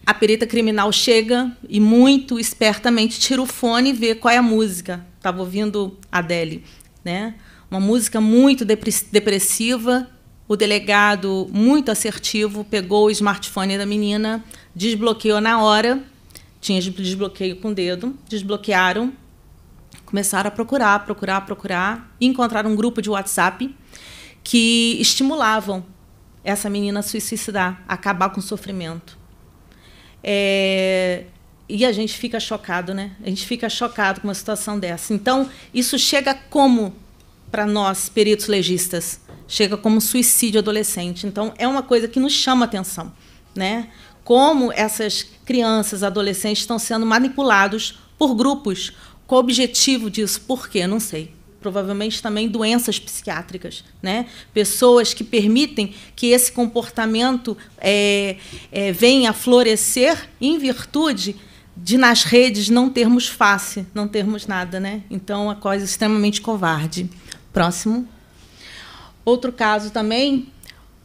a perita criminal chega e muito espertamente tira o fone e vê qual é a música. Estava ouvindo Adele, né? Uma música muito depressiva. O delegado, muito assertivo, pegou o smartphone da menina, desbloqueou na hora. Tinha desbloqueio com o dedo. Desbloquearam. Começaram a procurar, procurar, procurar. E encontraram um grupo de WhatsApp que estimulavam essa menina a suicidar, acabar com o sofrimento. É, e a gente fica chocado, né? A gente fica chocado com uma situação dessa. Então, isso chega como para nós, peritos legistas? Chega como suicídio adolescente. Então, é uma coisa que nos chama atenção, né? Como essas crianças, adolescentes estão sendo manipulados por grupos. Qual o objetivo disso? Por quê? Não sei provavelmente também doenças psiquiátricas, né? Pessoas que permitem que esse comportamento é, é, venha a florescer em virtude de nas redes não termos face, não termos nada, né? Então, uma coisa extremamente covarde. Próximo. Outro caso também,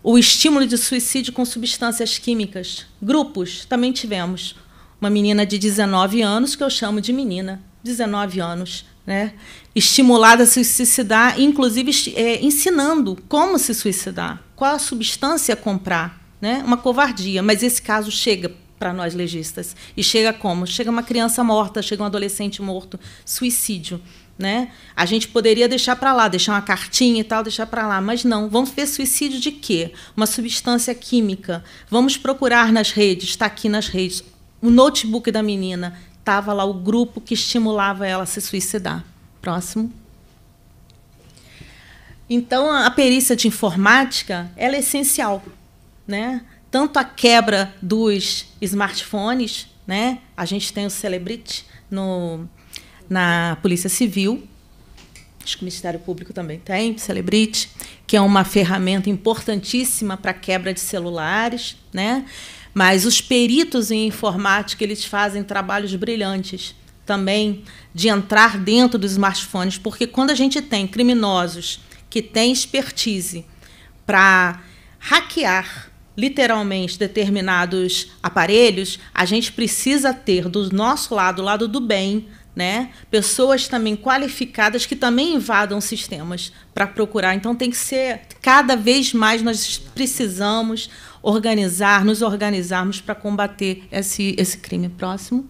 o estímulo de suicídio com substâncias químicas. Grupos, também tivemos. Uma menina de 19 anos, que eu chamo de menina, 19 anos, né? estimulada a se suicidar, inclusive é, ensinando como se suicidar, qual a substância comprar. Né? Uma covardia, mas esse caso chega para nós legistas. E chega como? Chega uma criança morta, chega um adolescente morto, suicídio. Né? A gente poderia deixar para lá, deixar uma cartinha e tal, deixar para lá, mas não. Vamos ver suicídio de quê? Uma substância química. Vamos procurar nas redes, está aqui nas redes. O notebook da menina estava lá o grupo que estimulava ela a se suicidar. Próximo. Então, a perícia de informática é essencial, né? tanto a quebra dos smartphones, né? A gente tem o Celebrity no, na Polícia Civil, acho que o Ministério Público também tem, Celebrity, que é uma ferramenta importantíssima para quebra de celulares, né? Mas os peritos em informática eles fazem trabalhos brilhantes também de entrar dentro dos smartphones, porque quando a gente tem criminosos que têm expertise para hackear literalmente determinados aparelhos, a gente precisa ter do nosso lado, o lado do bem, né? Pessoas também qualificadas que também invadam sistemas para procurar. Então tem que ser cada vez mais nós precisamos organizar, nos organizarmos para combater esse esse crime próximo.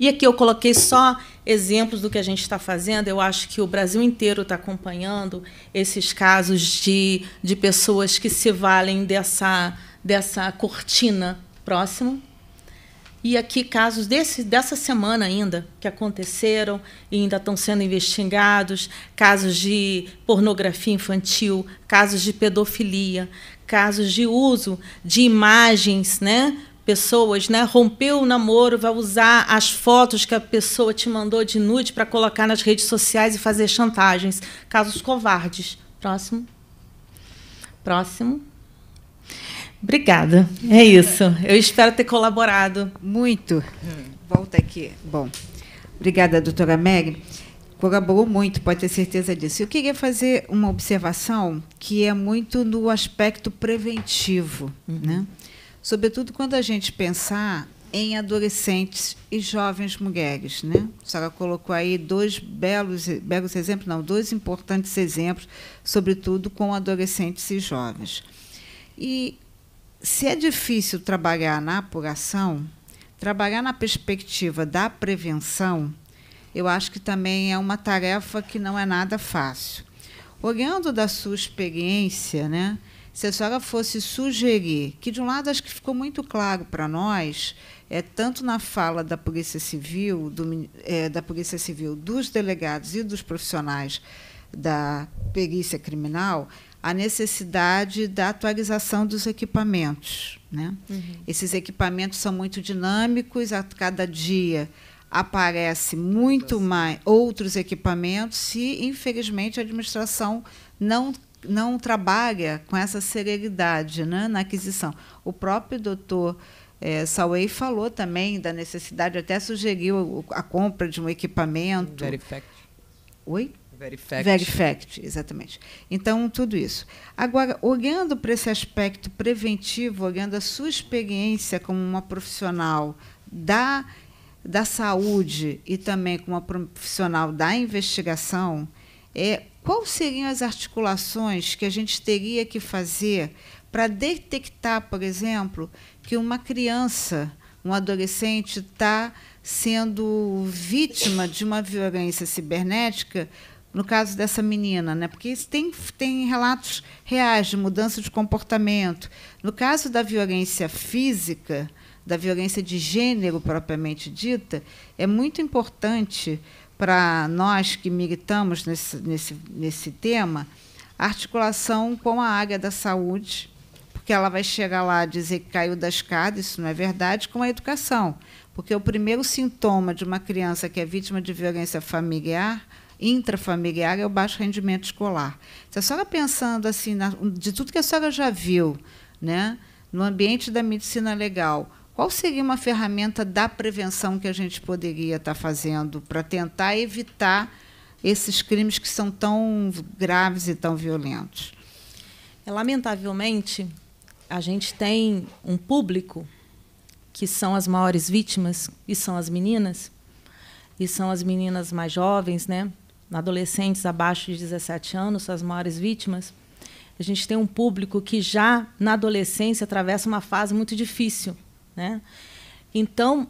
E aqui eu coloquei só exemplos do que a gente está fazendo. Eu acho que o Brasil inteiro está acompanhando esses casos de, de pessoas que se valem dessa, dessa cortina. Próximo. E aqui casos desse, dessa semana ainda que aconteceram e ainda estão sendo investigados, casos de pornografia infantil, casos de pedofilia, casos de uso de imagens, né, pessoas, né? Rompeu o namoro, vai usar as fotos que a pessoa te mandou de nude para colocar nas redes sociais e fazer chantagens. Casos covardes. Próximo. Próximo. Obrigada. É isso. Eu espero ter colaborado. Muito. Volta aqui. Bom, obrigada, doutora Meg. Colaborou muito, pode ter certeza disso. Eu queria fazer uma observação que é muito no aspecto preventivo. Uhum. Né? sobretudo quando a gente pensar em adolescentes e jovens mulheres. Né? A senhora colocou aí dois belos, belos exemplos, não, dois importantes exemplos, sobretudo com adolescentes e jovens. E se é difícil trabalhar na apuração, trabalhar na perspectiva da prevenção, eu acho que também é uma tarefa que não é nada fácil. Olhando da sua experiência, né, se a senhora fosse sugerir, que de um lado acho que ficou muito claro para nós, é tanto na fala da Polícia Civil, do, é, da Polícia Civil, dos delegados e dos profissionais da perícia criminal, a necessidade da atualização dos equipamentos. Né? Uhum. Esses equipamentos são muito dinâmicos, a cada dia aparece muito mais outros equipamentos e, infelizmente, a administração não não trabalha com essa serenidade né, na aquisição. O próprio doutor é, Sauei falou também da necessidade, até sugeriu a compra de um equipamento. Verifact. Oi? Verifact. Verifact, exatamente. Então, tudo isso. Agora, olhando para esse aspecto preventivo, olhando a sua experiência como uma profissional da, da saúde e também como uma profissional da investigação, é, Quais seriam as articulações que a gente teria que fazer para detectar, por exemplo, que uma criança, um adolescente está sendo vítima de uma violência cibernética, no caso dessa menina, né? porque tem, tem relatos reais de mudança de comportamento. No caso da violência física, da violência de gênero propriamente dita, é muito importante para nós que militamos nesse, nesse, nesse tema a articulação com a área da saúde, porque ela vai chegar lá a dizer que caiu da escada, isso não é verdade, com a educação. Porque o primeiro sintoma de uma criança que é vítima de violência familiar intrafamiliar é o baixo rendimento escolar. Se a senhora pensando assim, na, de tudo que a senhora já viu, né, no ambiente da medicina legal, qual seria uma ferramenta da prevenção que a gente poderia estar fazendo para tentar evitar esses crimes que são tão graves e tão violentos? É, lamentavelmente, a gente tem um público que são as maiores vítimas e são as meninas e são as meninas mais jovens, né? adolescentes abaixo de 17 anos, são as maiores vítimas, a gente tem um público que já na adolescência atravessa uma fase muito difícil. Né? Então,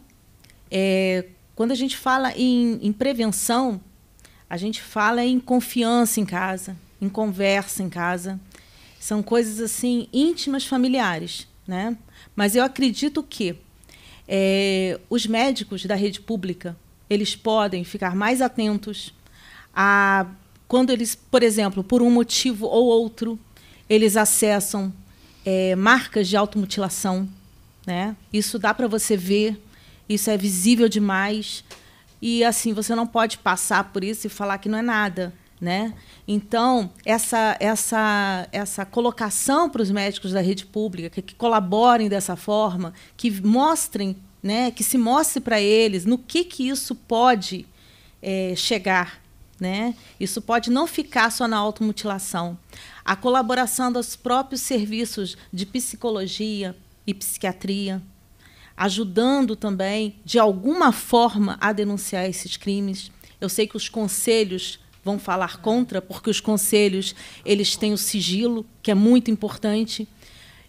é, quando a gente fala em, em prevenção, a gente fala em confiança em casa, em conversa em casa. São coisas assim íntimas, familiares. Né? Mas eu acredito que é, os médicos da rede pública eles podem ficar mais atentos a quando eles, por exemplo, por um motivo ou outro, eles acessam é, marcas de automutilação, né? Isso dá para você ver, isso é visível demais e assim você não pode passar por isso e falar que não é nada, né? Então essa essa essa colocação para os médicos da rede pública que, que colaborem dessa forma, que mostrem, né? Que se mostre para eles no que que isso pode é, chegar né? Isso pode não ficar só na automutilação. A colaboração dos próprios serviços de psicologia e psiquiatria, ajudando também, de alguma forma, a denunciar esses crimes. Eu sei que os conselhos vão falar contra, porque os conselhos eles têm o sigilo, que é muito importante.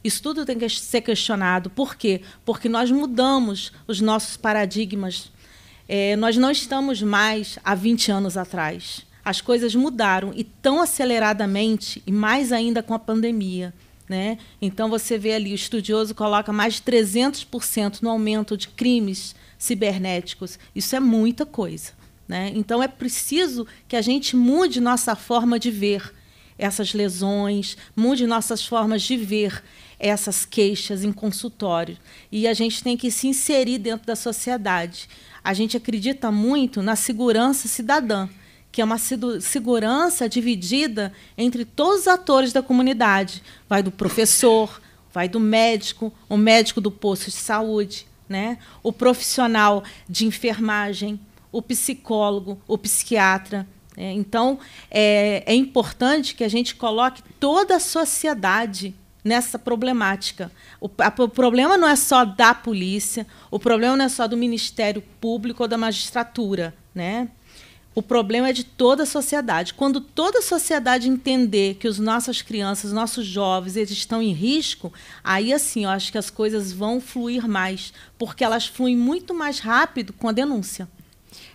Isso tudo tem que ser questionado. Por quê? Porque nós mudamos os nossos paradigmas é, nós não estamos mais há 20 anos atrás. As coisas mudaram e tão aceleradamente, e mais ainda com a pandemia. Né? Então, você vê ali, o estudioso coloca mais de 300% no aumento de crimes cibernéticos. Isso é muita coisa. Né? Então, é preciso que a gente mude nossa forma de ver essas lesões, mude nossas formas de ver essas queixas em consultório. E a gente tem que se inserir dentro da sociedade a gente acredita muito na segurança cidadã, que é uma segurança dividida entre todos os atores da comunidade. Vai do professor, vai do médico, o médico do posto de saúde, né? o profissional de enfermagem, o psicólogo, o psiquiatra. Né? Então, é, é importante que a gente coloque toda a sociedade nessa problemática. O, a, o, problema não é só da polícia, o problema não é só do Ministério Público ou da magistratura, né? O problema é de toda a sociedade. Quando toda a sociedade entender que as nossas crianças, nossos jovens, eles estão em risco, aí assim, eu acho que as coisas vão fluir mais, porque elas fluem muito mais rápido com a denúncia.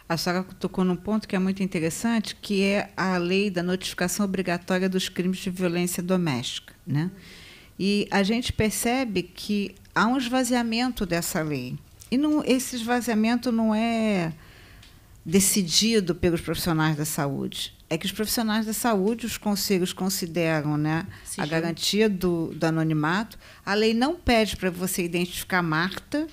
A senhora tocou num ponto que é muito interessante, que é a lei da notificação obrigatória dos crimes de violência doméstica, né? E a gente percebe que há um esvaziamento dessa lei. E não, esse esvaziamento não é decidido pelos profissionais da saúde. É que os profissionais da saúde, os conselhos consideram né, a garantia do, do anonimato. A lei não pede para você identificar Marta,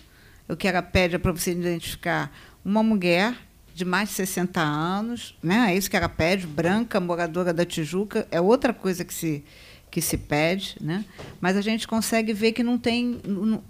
o que ela pede é para você identificar uma mulher de mais de 60 anos, né? é isso que ela pede, branca, moradora da Tijuca, é outra coisa que se, que se pede, né? mas a gente consegue ver que não tem,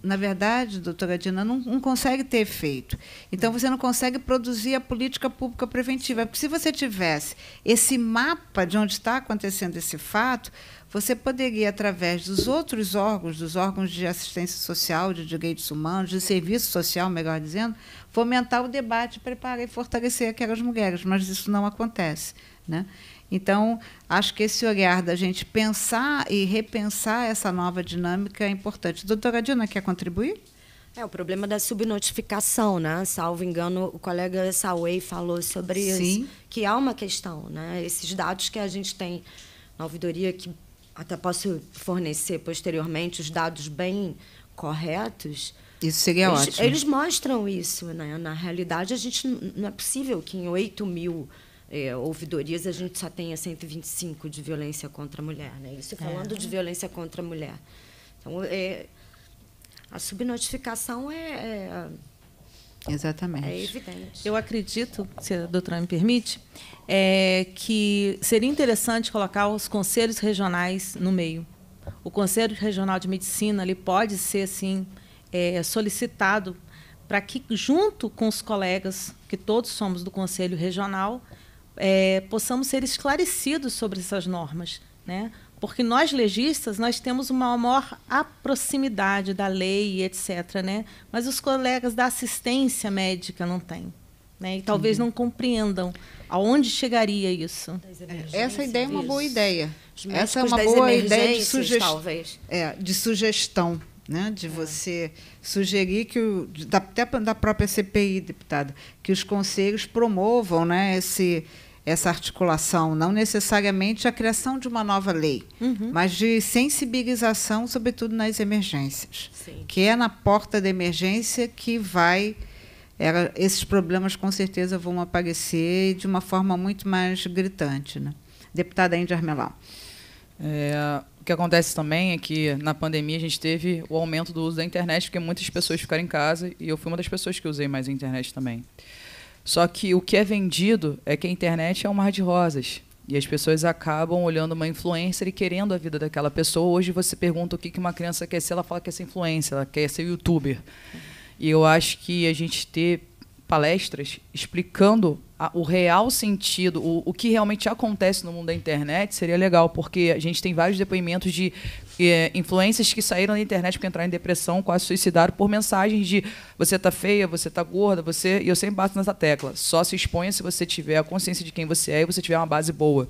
na verdade, doutora Dina, não, não, consegue ter efeito. Então, você não consegue produzir a política pública preventiva. Porque se você tivesse esse mapa de onde está acontecendo esse fato, você poderia, através dos outros órgãos, dos órgãos de assistência social, de direitos humanos, de serviço social, melhor dizendo, fomentar o debate, preparar e fortalecer aquelas mulheres, mas isso não acontece. Né? Então, acho que esse olhar da gente pensar e repensar essa nova dinâmica é importante. Doutora Dina, quer contribuir? É, o problema da subnotificação, né? Salvo engano, o colega Sauei falou sobre Sim. isso, que há uma questão, né? Esses dados que a gente tem na ouvidoria, que até posso fornecer posteriormente os dados bem corretos, Isso seria eles, ótimo. Eles mostram isso. Né? Na realidade, a gente não é possível que em 8 mil é, ouvidorias a gente só tenha 125 de violência contra a mulher. Né? Isso falando é. de violência contra a mulher. Então, é, a subnotificação é, é Exatamente. É evidente. Eu acredito, se a doutora me permite, é, que seria interessante colocar os conselhos regionais no meio. O Conselho Regional de Medicina ele pode ser assim é, solicitado para que, junto com os colegas, que todos somos do Conselho Regional, é, possamos ser esclarecidos sobre essas normas, né? Porque nós legistas nós temos uma maior proximidade da lei, etc, né? Mas os colegas da assistência médica não têm, né? E talvez uhum. não compreendam aonde chegaria isso. Essa ideia é uma boa ideia. Essa é uma boa ideia de, suge talvez. É, de sugestão. Né, de é. você sugerir que o, da, até da própria CPI, deputada, que os conselhos promovam né, esse, essa articulação, não necessariamente a criação de uma nova lei, uhum. mas de sensibilização, sobretudo nas emergências, Sim. que é na porta da emergência que vai era, esses problemas com certeza vão aparecer de uma forma muito mais gritante, né? Deputada Índia Armelau. É, o que acontece também é que na pandemia a gente teve o aumento do uso da internet, porque muitas pessoas ficaram em casa e eu fui uma das pessoas que usei mais a internet também. Só que o que é vendido é que a internet é um mar de rosas. E as pessoas acabam olhando uma influencer e querendo a vida daquela pessoa. Hoje você pergunta o que uma criança quer ser, ela fala que quer ser influencer, ela quer ser youtuber. E eu acho que a gente ter palestras explicando a, o real sentido, o, o que realmente acontece no mundo da internet seria legal, porque a gente tem vários depoimentos de é, influências que saíram da internet porque entraram em depressão, quase suicidaram por mensagens de você tá feia, você tá gorda, você. E eu sempre bato nessa tecla. Só se exponha se você tiver a consciência de quem você é e você tiver uma base boa.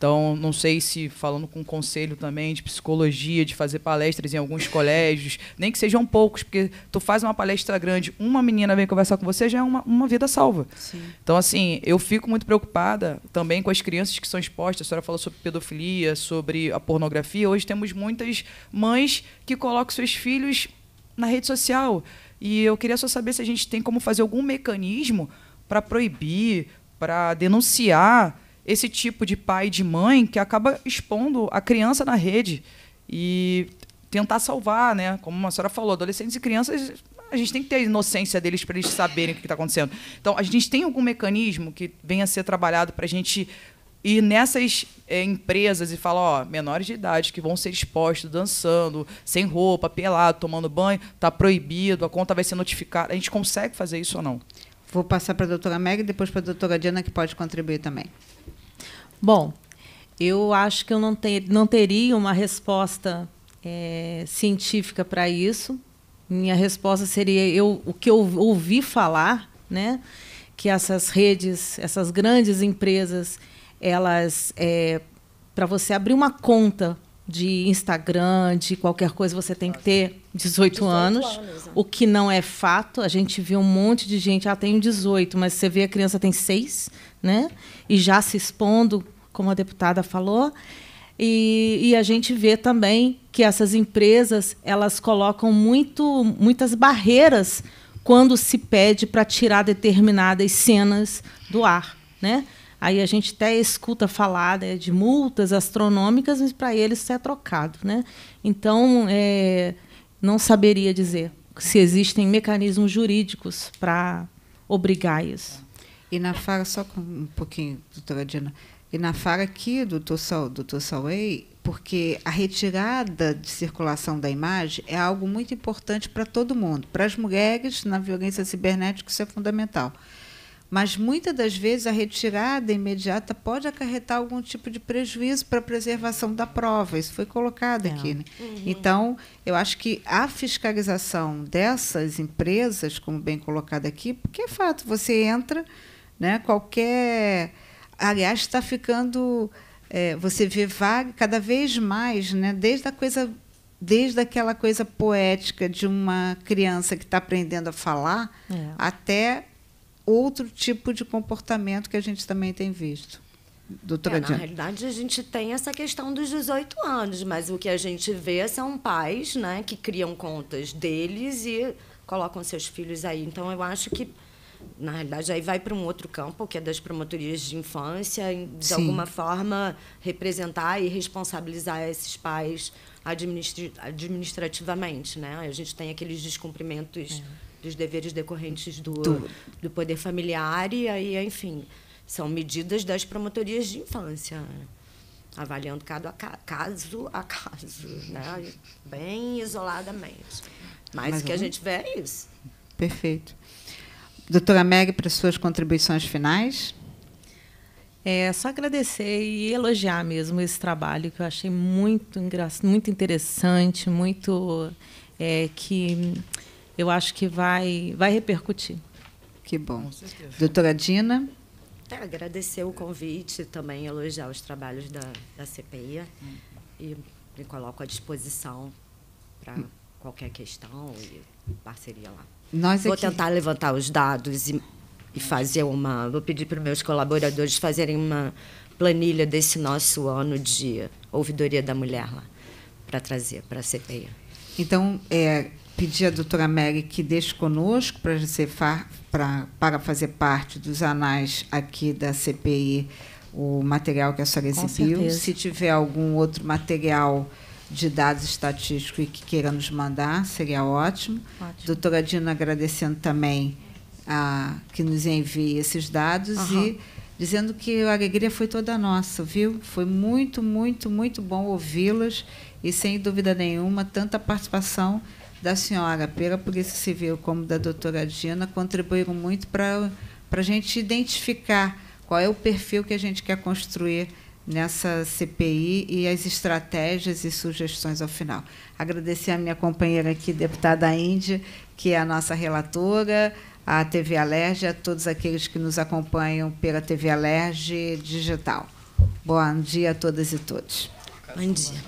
Então, não sei se falando com conselho também de psicologia, de fazer palestras em alguns colégios, nem que sejam poucos, porque tu faz uma palestra grande, uma menina vem conversar com você, já é uma, uma vida salva. Sim. Então, assim, eu fico muito preocupada também com as crianças que são expostas. A senhora falou sobre pedofilia, sobre a pornografia. Hoje temos muitas mães que colocam seus filhos na rede social. E eu queria só saber se a gente tem como fazer algum mecanismo para proibir, para denunciar esse tipo de pai e de mãe que acaba expondo a criança na rede e tentar salvar, né? Como a senhora falou, adolescentes e crianças, a gente tem que ter a inocência deles para eles saberem o que está acontecendo. Então, a gente tem algum mecanismo que venha a ser trabalhado para a gente ir nessas é, empresas e falar, ó, menores de idade que vão ser expostos dançando, sem roupa, pelado, tomando banho, está proibido, a conta vai ser notificada. A gente consegue fazer isso ou não? Vou passar para a doutora Meg e depois para a doutora Diana, que pode contribuir também. Bom, eu acho que eu não, ter, não teria uma resposta é, científica para isso. Minha resposta seria eu, o que eu ouvi falar, né, que essas redes, essas grandes empresas, elas, é, para você abrir uma conta de Instagram, de qualquer coisa, você tem que ter 18, 18 anos, anos né? o que não é fato. A gente vê um monte de gente, ah, tem 18, mas você vê a criança tem 6, né? E já se expondo, como a deputada falou. E, e, a gente vê também que essas empresas elas colocam muito, muitas barreiras quando se pede para tirar determinadas cenas do ar, né? Aí a gente até escuta falar né, de multas astronômicas, mas para eles isso é trocado. Né? Então, é, não saberia dizer se existem mecanismos jurídicos para obrigar isso. E na FARA, só um pouquinho, doutora Dina, e na FARA aqui, Sal, doutor Salway, porque a retirada de circulação da imagem é algo muito importante para todo mundo. Para as mulheres, na violência cibernética, isso é fundamental mas muitas das vezes a retirada imediata pode acarretar algum tipo de prejuízo para a preservação da prova. Isso foi colocado é. aqui. Né? Uhum. Então, eu acho que a fiscalização dessas empresas, como bem colocado aqui, porque é fato, você entra, né, qualquer. Aliás, está ficando. É, você vê vaga cada vez mais, né, desde a coisa desde aquela coisa poética de uma criança que está aprendendo a falar é. até outro tipo de comportamento que a gente também tem visto. Doutora é, na realidade, a gente tem essa questão dos 18 anos, mas o que a gente vê são pais né, que criam contas deles e colocam seus filhos aí. Então, eu acho que, na realidade, aí vai para um outro campo, que é das promotorias de infância, de Sim. alguma forma representar e responsabilizar esses pais administrativamente. Né? A gente tem aqueles descumprimentos dos deveres decorrentes do, Do- do poder familiar, e aí, enfim, são medidas das promotorias de infância avaliando cada ca- caso a caso, né? bem isoladamente. Mas Mais o que a algum? gente vê é isso. Perfeito. Doutora Meg, para suas contribuições finais. É só agradecer e elogiar mesmo esse trabalho que eu achei muito engra... muito interessante, muito é, que eu acho que vai vai repercutir. Que bom. Com certeza. Doutora Dina. É, agradecer o convite, também elogiar os trabalhos da, da CPI e me coloco à disposição para qualquer questão e parceria lá. Nós Vou aqui, tentar levantar os dados e, e fazer uma. Vou pedir para os meus colaboradores fazerem uma planilha desse nosso ano de ouvidoria da mulher lá, para trazer para a CPI. Então, é, pedir à doutora Meg que deixe conosco para, ser pra- para fazer parte dos anais aqui da CPI o material que a senhora exibiu. Se tiver algum outro material de dados estatísticos e que queira nos mandar, seria ótimo. Ótimo. Doutora Dina, agradecendo também a, que nos envie esses dados Aham. e dizendo que a alegria foi toda nossa, viu? Foi muito, muito, muito bom ouvi-las e, sem dúvida nenhuma, tanta participação da senhora, pela Polícia Civil, como da doutora Dina, contribuíram muito para a gente identificar qual é o perfil que a gente quer construir nessa CPI e as estratégias e sugestões ao final. Agradecer a minha companheira aqui, deputada Índia, que é a nossa relatora, a TV Alerj, a todos aqueles que nos acompanham pela TV Alerj Digital. Bom dia a todas e todos. Bom dia.